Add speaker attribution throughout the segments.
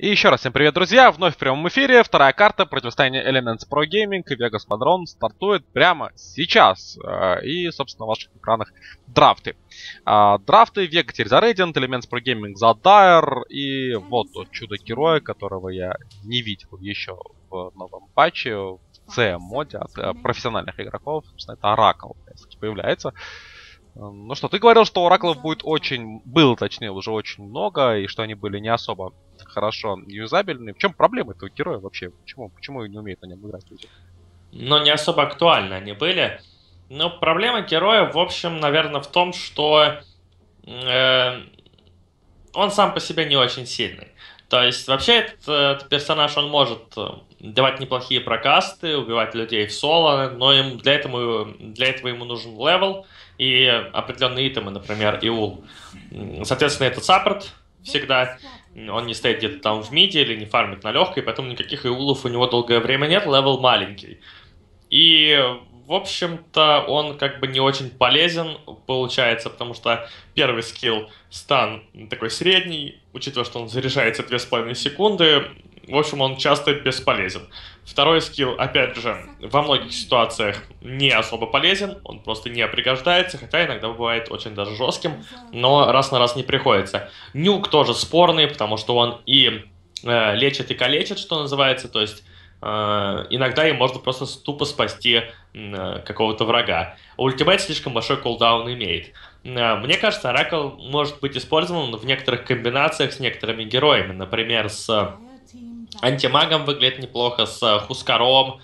Speaker 1: И еще раз всем привет, друзья! Вновь в прямом эфире. Вторая карта противостояния Elements Pro Gaming и Vegas Squadron стартует прямо сейчас. Э, и, собственно, на ваших экранах драфты. А, драфты Vega за Radiant, Elements Pro Gaming за Dire. И вот тот чудо-героя, которого я не видел еще в новом патче, в CM-моде от э, профессиональных игроков. Собственно, это Oracle появляется. Ну что, ты говорил, что ораклов будет очень, было точнее уже очень много, и что они были не особо хорошо юзабельны. В чем проблема этого героя вообще? Почему, почему не умеют на нем играть люди?
Speaker 2: Но не особо актуальны они были. Но проблема героя, в общем, наверное, в том, что э, он сам по себе не очень сильный. То есть, вообще, этот, этот персонаж, он может э, давать неплохие прокасты, убивать людей в соло, но им, для, этого, для этого ему нужен level и определенные item ы, например, Eul. Соответственно, этот саппорт всегда, он не стоит где-то там в миде или не фармит на легкой, поэтому никаких иулов у него долгое время нет, левел маленький. И в общем-то, он как бы не очень полезен, получается, потому что первый скилл стан такой средний, учитывая, что он заряжается 2,5 секунды, в общем, он часто бесполезен. Второй скилл, опять же, во многих ситуациях не особо полезен, он просто не пригождается, хотя иногда бывает очень даже жестким, но раз на раз не приходится. Нюк тоже спорный, потому что он и э, лечит и калечит, что называется, то есть э, иногда им можно просто тупо спасти э, какого-то врага. Ультимейт слишком большой кулдаун имеет. Э, мне кажется, Оракл может быть использован в некоторых комбинациях с некоторыми героями, например, с антимагом выглядит неплохо, с Хускаром,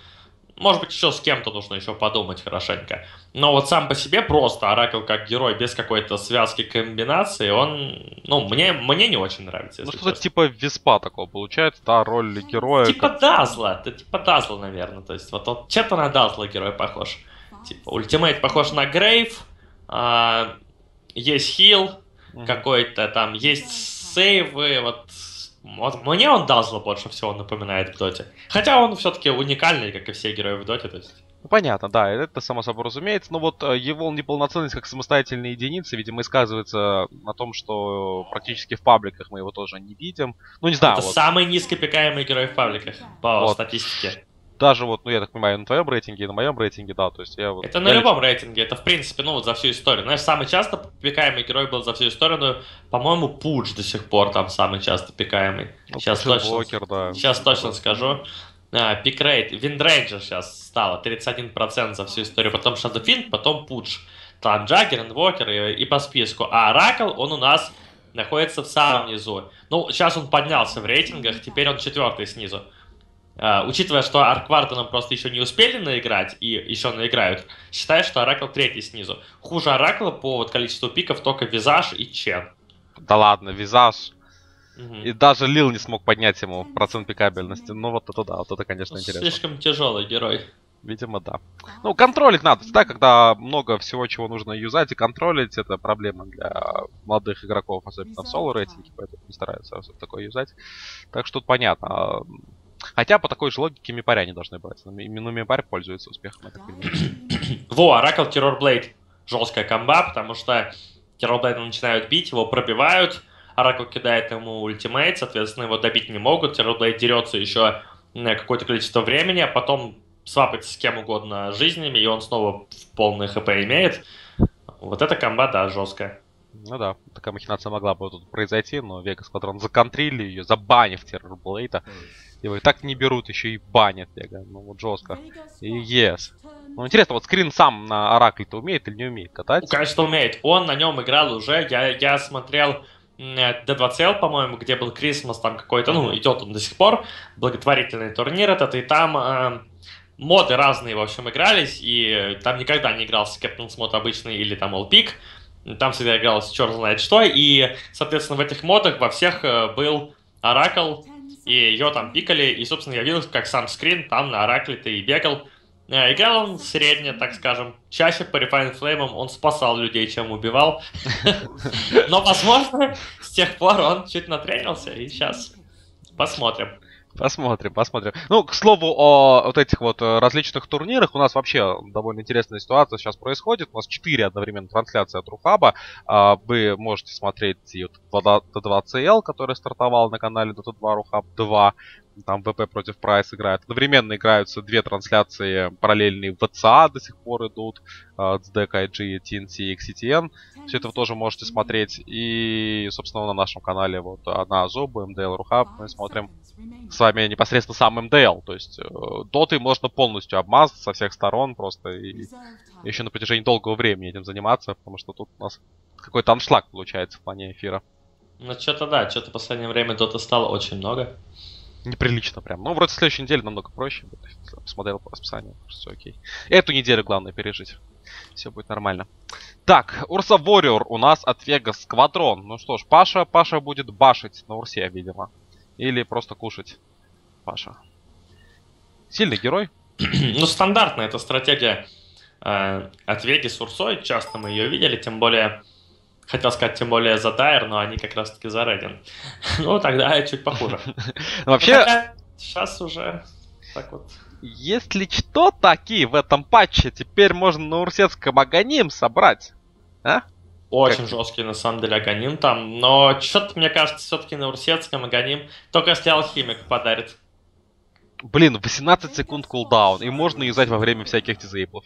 Speaker 2: может быть, еще с кем-то нужно еще подумать хорошенько. Но вот сам по себе просто Оракл как герой без какой-то связки комбинации, он, ну, мне, мне не очень нравится.
Speaker 1: Ну, что-то типа Виспа такого получается, да, роль героя.
Speaker 2: Типа как... Дазла, это типа Дазла, наверное. То есть вот он чем-то на Дазла герой похож. Типа ультимейт похож на Грейв, а, есть хил mm-hmm. какой-то, там есть сейвы, вот вот мне он Дазла больше всего напоминает в Доте. Хотя он все-таки уникальный, как и все герои в Доте, то есть.
Speaker 1: Ну, понятно, да, это само собой разумеется. Но вот э, его неполноценность как самостоятельная единица, видимо, сказывается на том, что практически в пабликах мы его тоже не видим. Ну, не знаю.
Speaker 2: Это
Speaker 1: вот.
Speaker 2: самый низкопикаемый герой в пабликах по вот. статистике
Speaker 1: даже вот, ну я так понимаю, на твоем рейтинге и на моем рейтинге, да, то есть я вот...
Speaker 2: Это на любом рейтинге, это в принципе, ну вот за всю историю. Знаешь, самый часто пикаемый герой был за всю историю, ну, по-моему, Пудж до сих пор там самый часто пикаемый. Ну, сейчас точно, Блокер, да. сейчас точно скажу. А, пикрейт, Windranger сейчас стало 31% за всю историю, потом Shadow Fiend, потом Пудж. Там Джаггер, Инвокер и, и по списку. А Оракл, он у нас находится в самом низу. Ну, сейчас он поднялся в рейтингах, теперь он четвертый снизу. Э, учитывая, что Арк Варденом просто еще не успели наиграть и еще наиграют, считаю, что Оракл третий снизу. Хуже Оракла по вот, количеству пиков только Визаж и Чен.
Speaker 1: Да ладно, Визаж. Угу. И даже Лил не смог поднять ему процент пикабельности. Ну вот это да, вот это, конечно, ну, интересно.
Speaker 2: Слишком тяжелый герой.
Speaker 1: Видимо, да. Ну, контролить надо. Да, когда много всего, чего нужно юзать и контролить, это проблема для молодых игроков, особенно в соло рейтинге, поэтому не стараются такое юзать. Так что тут понятно. Хотя по такой же логике Мипаря не должны брать. Но Мипарь пользуется успехом, я так понимаю.
Speaker 2: Во, Оракл Террорблейд. Жесткая комба, потому что Террорблейда начинают бить, его пробивают. Оракл кидает ему ультимейт, соответственно, его добить не могут. Террорблейд дерется еще какое-то количество времени, а потом свапается с кем угодно жизнями, и он снова полный хп имеет. Вот эта комба, да, жесткая.
Speaker 1: Ну да, такая махинация могла бы тут произойти, но Вега Сквадрон законтрили ее, забанив Террорблейда. Mm. Его и так не берут, еще и банят Вега. Ну вот жестко. И yes. Ну интересно, вот скрин сам на Оракле-то умеет или не умеет катать? Ну,
Speaker 2: конечно, умеет. Он на нем играл уже. Я, я смотрел D2CL, по-моему, где был Крисмас там какой-то, ну, идет он до сих пор, благотворительный турнир этот, и там э, моды разные, в общем, игрались, и там никогда не игрался Captain's мод обычный или там All Peak, там всегда игралось черт знает что, и, соответственно, в этих модах во всех э, был Оракл, и ее там пикали, и, собственно, я видел, как сам скрин там на Оракле-то и бегал. Э, играл он средне, так скажем. Чаще по Refine Flame он спасал людей, чем убивал. Но, возможно, с тех пор он чуть натренился, и сейчас посмотрим.
Speaker 1: Посмотрим, посмотрим. Ну, к слову о вот этих вот э, различных турнирах, у нас вообще довольно интересная ситуация сейчас происходит. У нас 4 одновременно трансляции от Рухаба. А, вы можете смотреть и Т2CL, который стартовал на канале Dota 2 Рухаб 2, там ВП против Прайс играет. Одновременно играются две трансляции параллельные в ВЦА до сих пор идут. CDEC, IG, TNC и XCTN. Все это вы тоже можете смотреть. И, собственно, на нашем канале вот одна Зоба, МДЛ Рухаб. Мы смотрим с вами непосредственно сам МДЛ. То есть э, доты можно полностью обмазать со всех сторон просто. И еще на протяжении долгого времени этим заниматься, потому что тут у нас какой-то аншлаг получается в плане эфира.
Speaker 2: Ну, что-то да, что-то в последнее время дота стало очень много
Speaker 1: неприлично прям. Ну, вроде следующей неделе намного проще. Посмотрел по расписанию, все окей. Эту неделю главное пережить. Все будет нормально. Так, Урса Warrior у нас от Вегас Сквадрон. Ну что ж, Паша, Паша будет башить на Урсе, видимо. Или просто кушать. Паша. Сильный герой.
Speaker 2: ну, стандартная эта стратегия э, от Веги с Урсой. Часто мы ее видели, тем более Хотел сказать, тем более за Дайер, но они как раз-таки за Реген. ну, тогда чуть похуже.
Speaker 1: Вообще...
Speaker 2: Сейчас уже так вот.
Speaker 1: Если что такие в этом патче, теперь можно на урсетском Аганим собрать. А?
Speaker 2: Очень как? жесткий, на самом деле, Аганим там. Но что-то, мне кажется, все-таки на урсетском Аганим, только если Алхимик подарит.
Speaker 1: Блин, 18 секунд кулдаун, и можно юзать во время всяких дизейблов.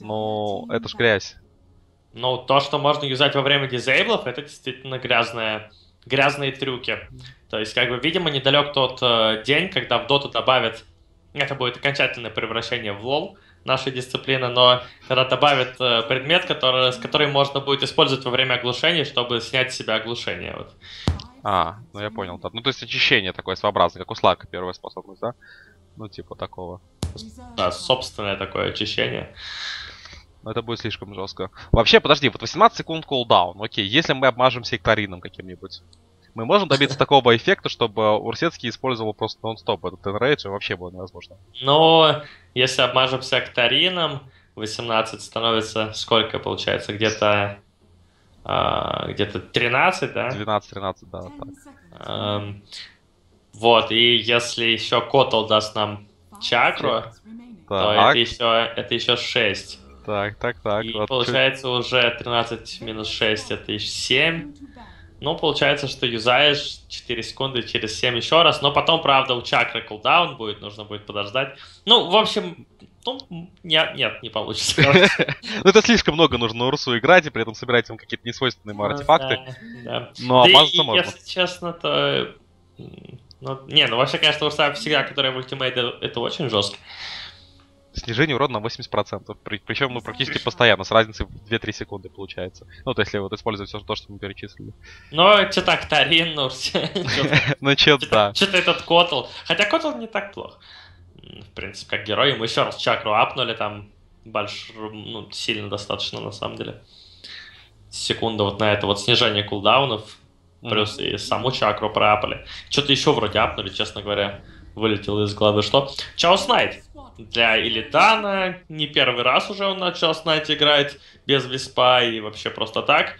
Speaker 1: Ну, это ж грязь.
Speaker 2: Ну, то, что можно юзать во время дизейблов, это действительно грязные, грязные трюки. То есть, как бы, видимо, недалек тот э, день, когда в доту добавят, это будет окончательное превращение в лол нашей дисциплины, но когда добавят э, предмет, который, с которым можно будет использовать во время оглушения, чтобы снять с себя оглушение. Вот.
Speaker 1: А, ну я понял. Ну, то есть очищение такое своеобразное, как у Слака первая способность, да? Ну, типа такого.
Speaker 2: Да, собственное такое очищение.
Speaker 1: Но это будет слишком жестко. Вообще, подожди, вот 18 секунд кулдаун. Окей, если мы обмажем секторином каким-нибудь, мы можем добиться такого эффекта, чтобы Урсецкий использовал просто нон-стоп этот энрейдж, и вообще было невозможно.
Speaker 2: Ну, если обмажем секторином, 18 становится сколько получается? Где-то а, где-то 13, да?
Speaker 1: 12-13, да, так.
Speaker 2: Эм, вот, и если еще Котл даст нам чакру, так. то это еще, это еще 6.
Speaker 1: Так, так, так.
Speaker 2: И вот получается чуть... уже 13 минус 6 это 7. Ну, получается, что юзаешь 4 секунды через 7 еще раз, но потом, правда, у чакры кулдаун будет, нужно будет подождать. Ну, в общем, ну, нет, нет, не получится.
Speaker 1: Ну, это слишком много нужно Урсу играть, и при этом собирать ему какие-то несвойственные ему артефакты. Но обмазаться можно.
Speaker 2: Если честно, то... Ну, не, ну вообще, конечно, Урса всегда, которая в ультимейте, это очень жестко
Speaker 1: снижение урона на 80%. При, причем, ну, практически постоянно, с разницей в 2-3 секунды получается. Ну, то если вот использовать все то, что мы перечислили.
Speaker 2: Ну, что так, Тарин, ну,
Speaker 1: что да.
Speaker 2: Что-то этот Котл. Хотя Котл не так плохо. В принципе, как герой. Мы еще раз чакру апнули, там, больш... ну, сильно достаточно, на самом деле. Секунда вот на это вот снижение кулдаунов. Плюс и саму чакру проапали. Что-то еще вроде апнули, честно говоря. Вылетело из головы. Что? Чаус Найт для Илитана. Не первый раз уже он начал снайт играть без виспа и вообще просто так.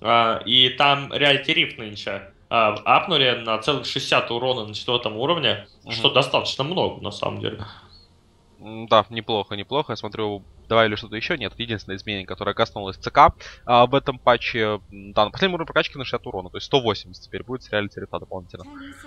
Speaker 2: А, и там Reality Rift нынче а, апнули на целых 60 урона на четвертом уровне, mm-hmm. что достаточно много на самом деле.
Speaker 1: Да, неплохо, неплохо. Я смотрю, добавили что-то еще. Нет, единственное изменение, которое коснулось ЦК а, в этом патче. Да, на последнем уровне прокачки на 60 урона. То есть 180 теперь будет с реалити рефта дополнительно.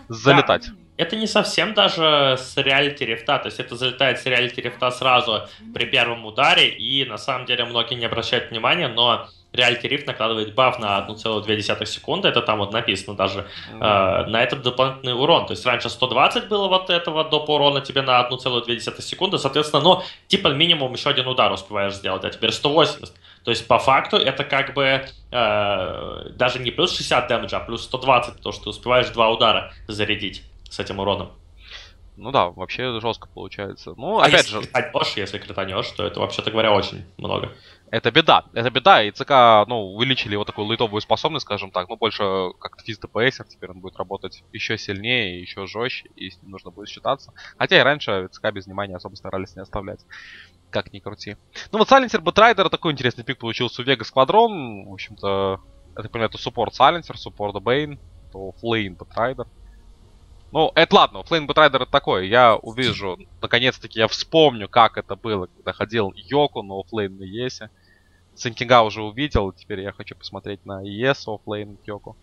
Speaker 1: Залетать. Да,
Speaker 2: это не совсем даже с реалити рефта. То есть это залетает с реалити рефта сразу при первом ударе. И на самом деле многие не обращают внимания, но Reality Rift накладывает баф на 1,2 секунды, это там вот написано даже, mm-hmm. э, на этот дополнительный урон. То есть раньше 120 было вот этого доп. урона тебе на 1,2 секунды, соответственно, ну, типа минимум еще один удар успеваешь сделать, а теперь 180. То есть по факту это как бы э, даже не плюс 60 дэмэджа, а плюс 120, то, что ты успеваешь два удара зарядить с этим уроном.
Speaker 1: Ну да, вообще жестко получается. Ну,
Speaker 2: а опять если же... Кританешь, если кританешь, то это, вообще-то говоря, очень много.
Speaker 1: Это беда, это беда, и ЦК, ну, увеличили его такую лейтовую способность, скажем так, ну, больше как физ ДПС, теперь он будет работать еще сильнее, еще жестче, и с ним нужно будет считаться. Хотя и раньше ЦК без внимания особо старались не оставлять, как ни крути. Ну, вот Сайленсер Бэтрайдер, такой интересный пик получился у Вега Сквадрон, в общем-то, это, понимаю, это суппорт Сайленсер, суппорт Бейн, то offlane Бэтрайдер. Ну, это ладно, offlane Batrider это такое. Я увижу, наконец-таки я вспомню, как это было, когда ходил Йоку на оффлейн на Есе. Сэнд Кинга уже увидел, теперь я хочу посмотреть на ЕС offlane Йоку.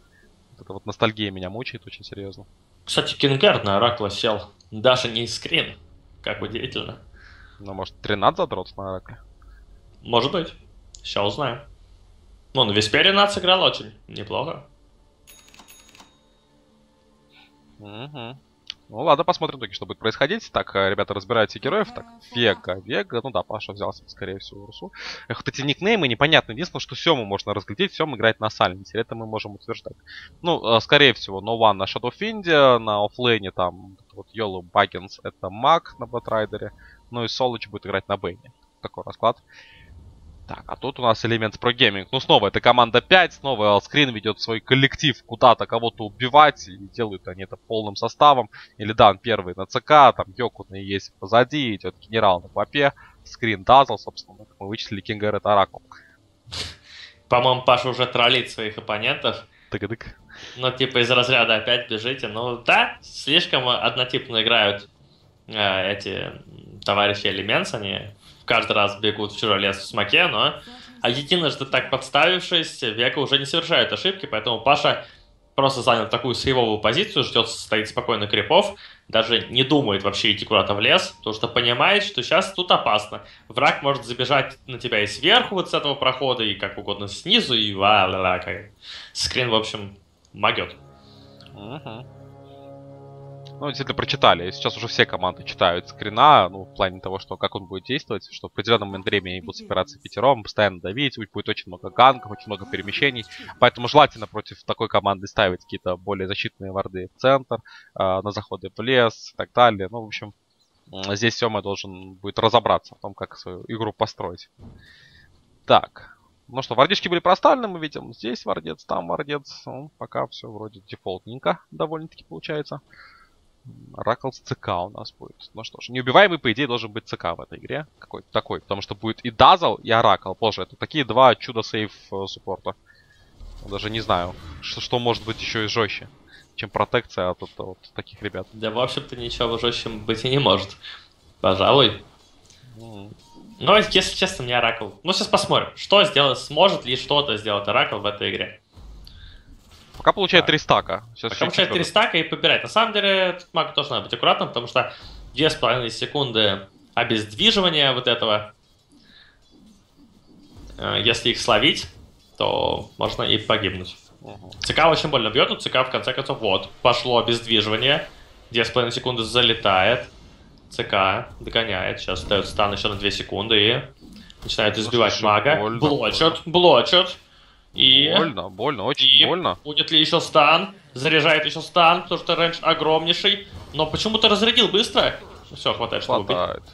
Speaker 1: Вот это вот ностальгия меня мучает очень серьезно.
Speaker 2: Кстати, Кингер на Оракла сел. Даже не скрин. Как удивительно.
Speaker 1: Ну, может, 13 задрот на Оракле?
Speaker 2: Может быть. Сейчас узнаем. Ну, на Веспере Над сыграл очень неплохо.
Speaker 1: Угу. Ну ладно, посмотрим таки, что будет происходить. Так, э, ребята, разбирайте героев. Так, Вега, Вега. Ну да, Паша взялся, скорее всего, Русу. Эх, вот эти никнеймы непонятно. Единственное, что Сему можно разглядеть. Сем играет на Сальнисе. Это мы можем утверждать. Ну, э, скорее всего, No One на Shadowfind, на оффлейне там вот Йолу Баггинс это Маг на Батрайдере. Ну и Соло будет играть на Бэйне. Такой расклад. Так, а тут у нас Elements Pro Gaming. Ну, снова это команда 5, снова скрин ведет свой коллектив куда-то кого-то убивать, и делают они это полным составом. Илидан первый на ЦК, там Йоку на ЕС позади, идет генерал на Квопе, скрин Дазл, собственно, как мы вычислили Кинга Ред Оракул.
Speaker 2: По-моему, Паша уже троллит своих оппонентов.
Speaker 1: Тык-тык.
Speaker 2: Ну, типа из разряда опять бежите. Ну, да, слишком однотипно играют э, эти товарищи Элементс, они каждый раз бегут в чужой лес в смоке, но а единожды так подставившись, Века уже не совершает ошибки, поэтому Паша просто занял такую сейвовую позицию, ждет, стоит спокойно крипов, даже не думает вообще идти куда-то в лес, потому что понимает, что сейчас тут опасно. Враг может забежать на тебя и сверху вот с этого прохода, и как угодно снизу, и ла ла ла Скрин, в общем, могет.
Speaker 1: Угу. Ну, действительно, прочитали. Сейчас уже все команды читают скрина, ну, в плане того, что как он будет действовать, что в определенном момент времени будут собираться пятером, постоянно давить, будет очень много ганков, очень много перемещений. Поэтому желательно против такой команды ставить какие-то более защитные варды в центр, э, на заходы в лес и так далее. Ну, в общем, здесь Сема должен будет разобраться в том, как свою игру построить. Так, ну что, вардички были проставлены, мы видим. Здесь вардец, там вардец. Ну, пока все вроде дефолтненько довольно-таки получается. Раклс ЦК у нас будет. Ну что ж, неубиваемый, по идее, должен быть ЦК в этой игре. Какой-то такой. Потому что будет и Дазл, и Оракл. Боже, это такие два чудо-сейв э, суппорта. Даже не знаю, что, что может быть еще и жестче, чем протекция от, от, от таких ребят.
Speaker 2: Да, в общем-то, ничего жестче быть и не может. Пожалуй. Mm. Но, если честно, не Оракл. Ну, сейчас посмотрим, что сделать, сможет ли что-то сделать Оракл в этой игре.
Speaker 1: Пока получает три стака.
Speaker 2: Сейчас Пока получает три стака и побирает. На самом деле, этот маг тоже надо быть аккуратным, потому что 2,5 секунды обездвиживания вот этого. Э, если их словить, то можно и погибнуть. Угу. ЦК очень больно бьет, но ЦК в конце концов, вот, пошло обездвиживание. 2,5 секунды залетает. ЦК догоняет. Сейчас дает стан еще на 2 секунды и начинает избивать мага. Больно, блочат, блочат. И...
Speaker 1: Больно, больно, очень и больно.
Speaker 2: Будет ли еще стан? Заряжает еще стан, потому что рейндж огромнейший. Но почему-то разрядил быстро. Все, хватает, чтобы
Speaker 1: хватает. убить.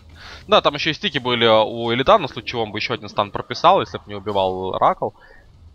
Speaker 1: Да, там еще и стики были у Элидана, в случае чего он бы еще один стан прописал, если бы не убивал Ракл.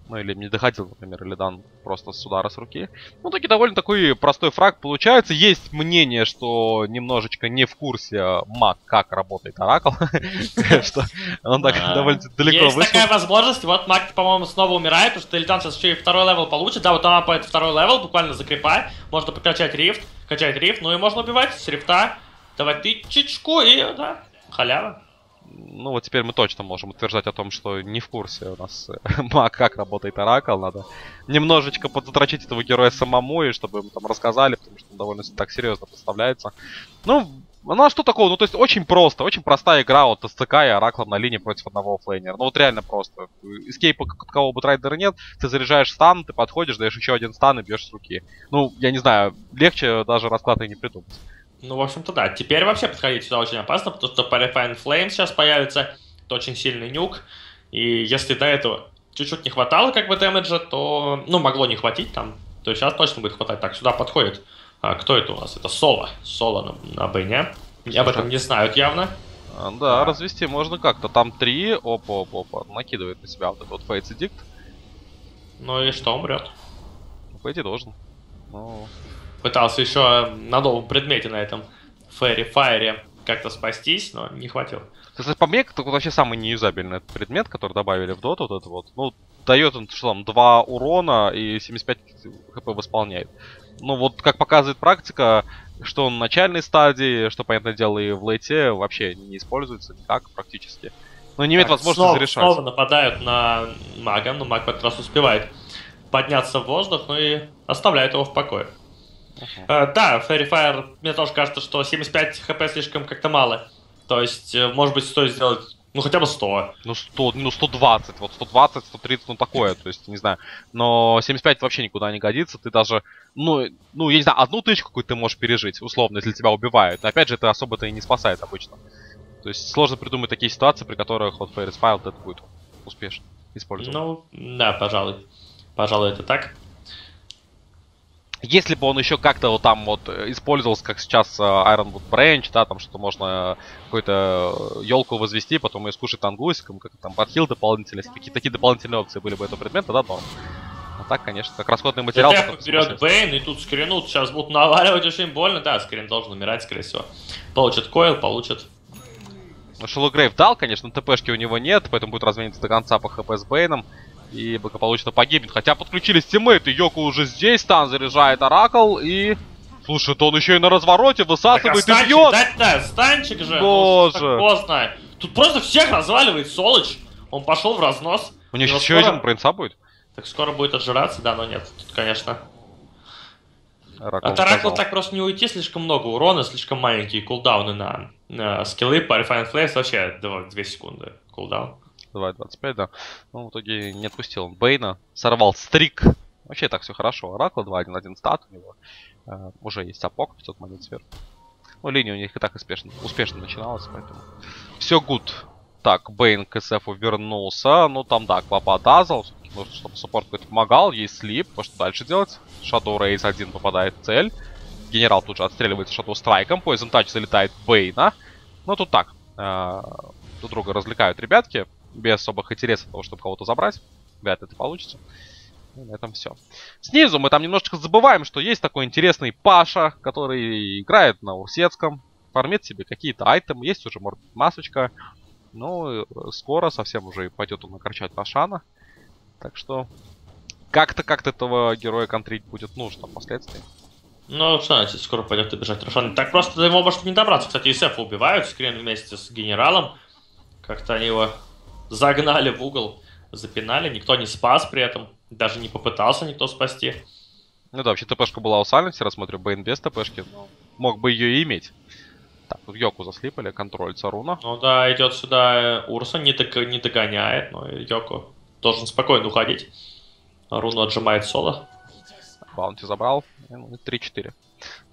Speaker 1: Ну или не доходил, например, Элидан просто с удара с руки. Ну, таки довольно такой простой фраг получается. Есть мнение, что немножечко не в курсе маг, как работает Оракл. Что он так довольно далеко
Speaker 2: вышел. Есть такая возможность. Вот маг, по-моему, снова умирает, потому что Элидан сейчас еще и второй левел получит. Да, вот он апает второй левел, буквально за крипа. Можно покачать рифт, качать рифт, ну и можно убивать с рифта. Давать тычечку и, да, халява
Speaker 1: ну вот теперь мы точно можем утверждать о том, что не в курсе у нас маг, как работает Оракл. Надо немножечко подзатрочить этого героя самому, и чтобы ему там рассказали, потому что он довольно так серьезно представляется. Ну, ну а что такого? Ну, то есть очень просто, очень простая игра вот СЦК и Ораклом на линии против одного флейнера. Ну, вот реально просто. Эскейпа какого бы трайдера нет, ты заряжаешь стан, ты подходишь, даешь еще один стан и бьешь с руки. Ну, я не знаю, легче даже расклад и не придумать.
Speaker 2: Ну, в общем-то, да. Теперь вообще подходить сюда очень опасно, потому что Parafine Flame сейчас появится. Это очень сильный нюк. И если до этого чуть-чуть не хватало как бы дэмэджа, то, ну, могло не хватить там, то сейчас точно будет хватать. Так, сюда подходит. А, кто это у нас? Это Соло. Соло на, на Бэне. Об этом не знают явно.
Speaker 1: А, да, а. развести можно как-то. Там три. Опа, опа, опа. Накидывает на себя вот этот вот Фейтс Эдикт.
Speaker 2: Ну и что, умрет?
Speaker 1: По идее, должен. Ну,
Speaker 2: пытался еще на новом предмете на этом Фэри Файре как-то спастись, но не хватило.
Speaker 1: Кстати, по мне, это вообще самый неюзабельный предмет, который добавили в доту, вот это вот. Ну, дает он, что там, 2 урона и 75 хп восполняет. Ну, вот, как показывает практика, что он на начальной стадии, что, понятное дело, и в лейте вообще не используется никак практически. Но не имеет
Speaker 2: Так,
Speaker 1: возможности
Speaker 2: снова,
Speaker 1: зарешать.
Speaker 2: снова нападают на мага, но маг как раз успевает подняться в воздух, ну и оставляет его в покое. Э, да, Fairy Fire, мне тоже кажется, что 75 хп слишком как-то мало. То есть, э, может быть, стоит сделать, ну, хотя бы 100.
Speaker 1: Ну, 100, ну, 120, вот 120, 130, ну, такое, то есть, не знаю. Но 75 вообще никуда не годится, ты даже, ну, ну, я не знаю, одну тычку какую-то ты можешь пережить, условно, если тебя убивают. Но, опять же, это особо-то и не спасает обычно. То есть, сложно придумать такие ситуации, при которых вот Fairy's Fire это будет успешно использован.
Speaker 2: Ну, да, пожалуй. Пожалуй, это так.
Speaker 1: Если бы он еще как-то вот там вот э, использовался, как сейчас э, Ironwood Branch, да, там что можно какую-то елку возвести, потом ее скушать ангусиком, как там подхил дополнительно, если какие-то такие дополнительные опции были бы этого предмета, да, то. А так, конечно, как расходный материал. Потом
Speaker 2: берет. Бейн, и тут скринут, сейчас будут наваливать очень больно. Да, скрин должен умирать, скорее всего. Получит койл, получит.
Speaker 1: Ну, Шеллоу Грейв дал, конечно, ТПшки у него нет, поэтому будет размениться до конца по ХП с Бейном. И благополучно погибнет. Хотя подключились тиммейты, Йоку уже здесь, Стан заряжает Оракл и... Слушай, то он еще и на развороте
Speaker 2: Так, а
Speaker 1: высасывает и бьет!
Speaker 2: да, станчик же.
Speaker 1: Боже.
Speaker 2: Ну, так поздно. Тут просто всех разваливает Солыч. Он пошел в разнос.
Speaker 1: У них
Speaker 2: Его
Speaker 1: еще
Speaker 2: скоро-
Speaker 1: один принца будет.
Speaker 2: Так скоро будет отжираться, да, но нет. Тут, конечно.
Speaker 1: Оракл
Speaker 2: От Оракла так просто не уйти, слишком много урона, слишком маленькие кулдауны на, на скиллы. По Refine Flames вообще 2, секунды кулдаун.
Speaker 1: 2.25, да. Ну, в итоге не отпустил он Бейна. Сорвал стрик. Вообще так все хорошо. Оракла 2.1.1 стат у него. Э, уже есть сапог, 500 монет сверху. Ну, линия у них и так успешно, успешно начиналась, поэтому... Все гуд. Так, Бейн к СФу вернулся. Ну, там, да, Квапа дазл. Нужно, чтобы саппорт какой-то помогал. Есть sleep. Что дальше делать? Shadow Raze один попадает в цель. Генерал тут же отстреливается Shadow Strike ом. Poison Touch залетает Бейна. Ну, тут так. э, друг друга развлекают ребятки. Без особых интересов того, чтобы кого-то забрать. Вряд это получится. И на этом все. Снизу мы там немножечко забываем, что есть такой интересный Паша, который играет на Урсетском, фармит себе какие-то айтемы, есть уже, может, масочка. Ну, э, скоро совсем уже пойдет он накорчать Рошана. Так что как-то как-то этого героя контрить будет нужно впоследствии.
Speaker 2: Ну, значит, скоро пойдет обижать Рошан? Так просто до него может не добраться. Кстати, ИСФ убивают, скрин вместе с генералом. Как-то они его загнали в угол, запинали. Никто не спас при этом. Даже не попытался никто спасти.
Speaker 1: Ну да, вообще ТПшка была у Сайленсера, смотрю, Бейн без ТПшки, но мог бы ее и иметь. Так, тут Йоку заслипали, контроль Царуна.
Speaker 2: Ну да, идет сюда э, Урса, не, дог- не догоняет, но и Йоко должен спокойно уходить. Руну отжимает соло.
Speaker 1: Баунти забрал. И, ну, и 3-4.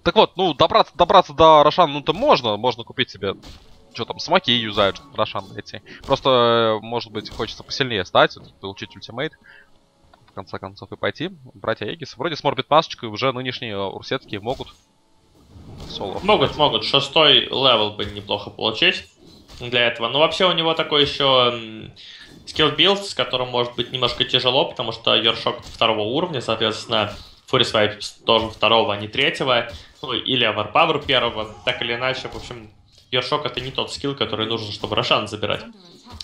Speaker 1: Так вот, ну, добраться, добраться до Рошана, ну-то можно. Можно купить себе, что там, смоки юзают, чтобы Рошан найти. Просто, э, может быть, хочется посильнее стать, получить ультимейт. В конце концов, и пойти. Брать Aegis. Вроде с Morbid масочкой уже нынешние урсецкие могут соло.
Speaker 2: Могут, могут. Шестой левел бы неплохо получить для этого. Но вообще у него такой еще skill build, с которым может быть немножко тяжело, потому что Earthshock второго уровня, соответственно, Fury Swipes тоже второго, а не третьего. Ну, или Аварпавер первого. Так или иначе, в общем, Йоршок это не тот скилл, который нужен, чтобы Рошан забирать.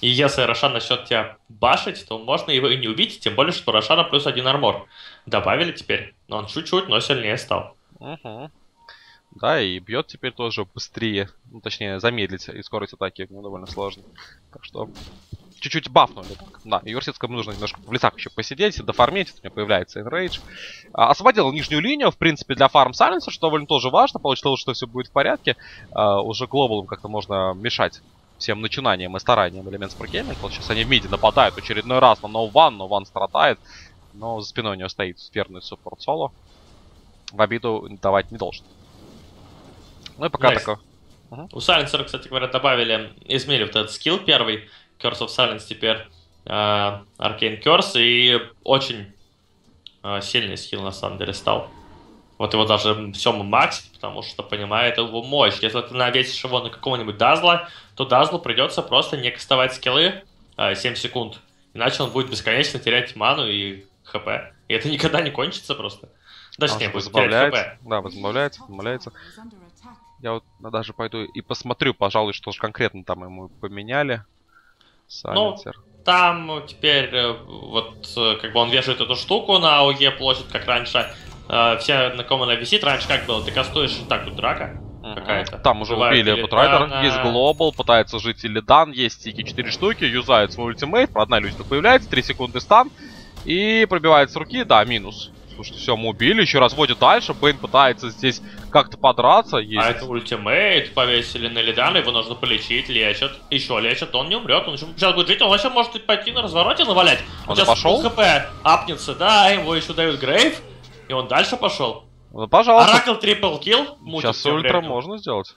Speaker 2: И если Рошан начнет тебя башить, то можно его и не убить, тем более, что Рошана плюс один армор. Добавили теперь. Но он чуть-чуть, но сильнее стал.
Speaker 1: Мгм. Да, и бьет теперь тоже быстрее. Ну, точнее, замедлить и скорость атаки ну, довольно сложно. Так что чуть-чуть бафнули. Да, и Юрсетскому нужно немножко в лесах еще посидеть, дофармить, у меня появляется Enrage. А, освободил нижнюю линию, в принципе, для фарм Сайленса, что довольно тоже важно. Получилось, что все будет в порядке. А, уже глобалом как-то можно мешать всем начинаниям и стараниям Elements Pro Gaming. Вот сейчас они в миде нападают очередной раз на No One, No One страдает. Но за спиной у него стоит верный суппорт соло. В обиду давать не должен. Ну и пока
Speaker 2: Nice.
Speaker 1: такое.
Speaker 2: У Сайленсера, кстати говоря, добавили, изменили вот этот скилл первый, Curse of Silence теперь э, Arcane Curse, и очень э, сильный скилл на самом деле стал. Вот его даже Сема максит, потому что понимает его мощь. Если ты навесишь его на какого-нибудь Дазла, то Дазлу придется просто не кастовать скиллы э, 7 секунд. Иначе он будет бесконечно терять ману и хп. И это никогда не кончится просто.
Speaker 1: Же
Speaker 2: будет терять хп.
Speaker 1: Да, возобновляется, возобновляется. Я вот даже пойду и посмотрю, пожалуй, что же конкретно там ему поменяли. Сайленсер.
Speaker 2: Там теперь э, вот э, как бы он вешает эту штуку на AOE площадь, как раньше. э, все, на ком она висит. Раньше как было? Ты кастуешь так вот драка какая-то.
Speaker 1: Там уже
Speaker 2: Убивает
Speaker 1: убили. Бэтрайдер, есть global, пытается жить Илидан, есть стики 4 штуки, юзает свой ультимейт, одна иллюзия появляется, 3 секунды стан, и пробивает с руки, да, минус. Слушайте, все, мы убили, еще разводит дальше, Бейн пытается здесь как-то подраться, есть...
Speaker 2: А это ультимейт, повесили на Илидана, его нужно полечить, лечат, еще лечат, он не умрет, он еще сейчас будет жить, он вообще может и пойти на развороте навалять.
Speaker 1: Он
Speaker 2: сейчас
Speaker 1: пошел?
Speaker 2: хп апнется, да, ему еще дают грейв, и он дальше пошел.
Speaker 1: Ну, пожалуйста,
Speaker 2: Оракл трипл килл,
Speaker 1: сейчас ультра
Speaker 2: временем.
Speaker 1: можно сделать.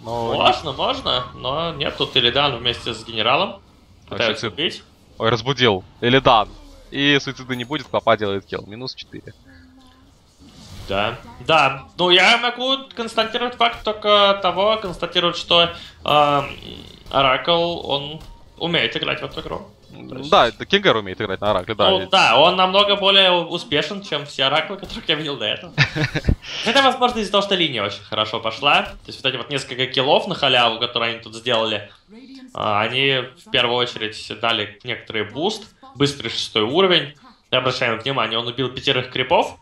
Speaker 1: Но...
Speaker 2: Можно, можно, но нет, тут Илидан вместе с генералом пытаются
Speaker 1: суицид.
Speaker 2: убить.
Speaker 1: Ой, разбудил. Илидан. И суицида не будет, папа делает килл. Минус 4.
Speaker 2: Да, да. Ну, я могу констатировать факт только того, констатировать, что э, Оракл, он умеет играть в эту игру.
Speaker 1: Да, Кингер умеет играть на Оракле, да.
Speaker 2: ну, да, он намного более успешен, чем все Ораклы, которых я видел до этого. Это, возможно, из-за того, что линия очень хорошо пошла. То есть вот эти вот несколько киллов на халяву, которые они тут сделали, а, они в первую очередь дали некоторый буст, быстрый шестой уровень. И обращаем внимание, он убил пятерых крипов,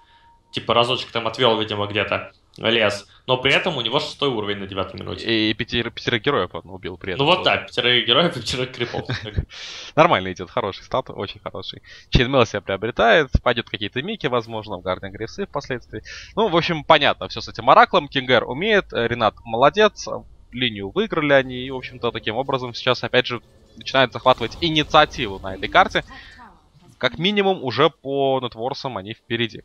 Speaker 2: типа разочек там отвел, видимо, где-то лес, но при этом у него шестой уровень на девятой минуте.
Speaker 1: И пятеро, пятеро героев он убил при
Speaker 2: Ну
Speaker 1: этом.
Speaker 2: вот
Speaker 1: тоже.
Speaker 2: так, пятерых героев и пятерых крипов.
Speaker 1: Нормально идет, хороший стат, очень хороший. Chainmail себя приобретает, пойдет какие-то мики, возможно, в Guardian Greaves ы впоследствии. Ну, в общем, понятно, все с этим Ораклом. Кингер умеет, Ренат молодец, линию выиграли они, и, в общем-то, таким образом сейчас, опять же, начинают захватывать инициативу на этой карте. Как минимум, уже по нетворсам они впереди.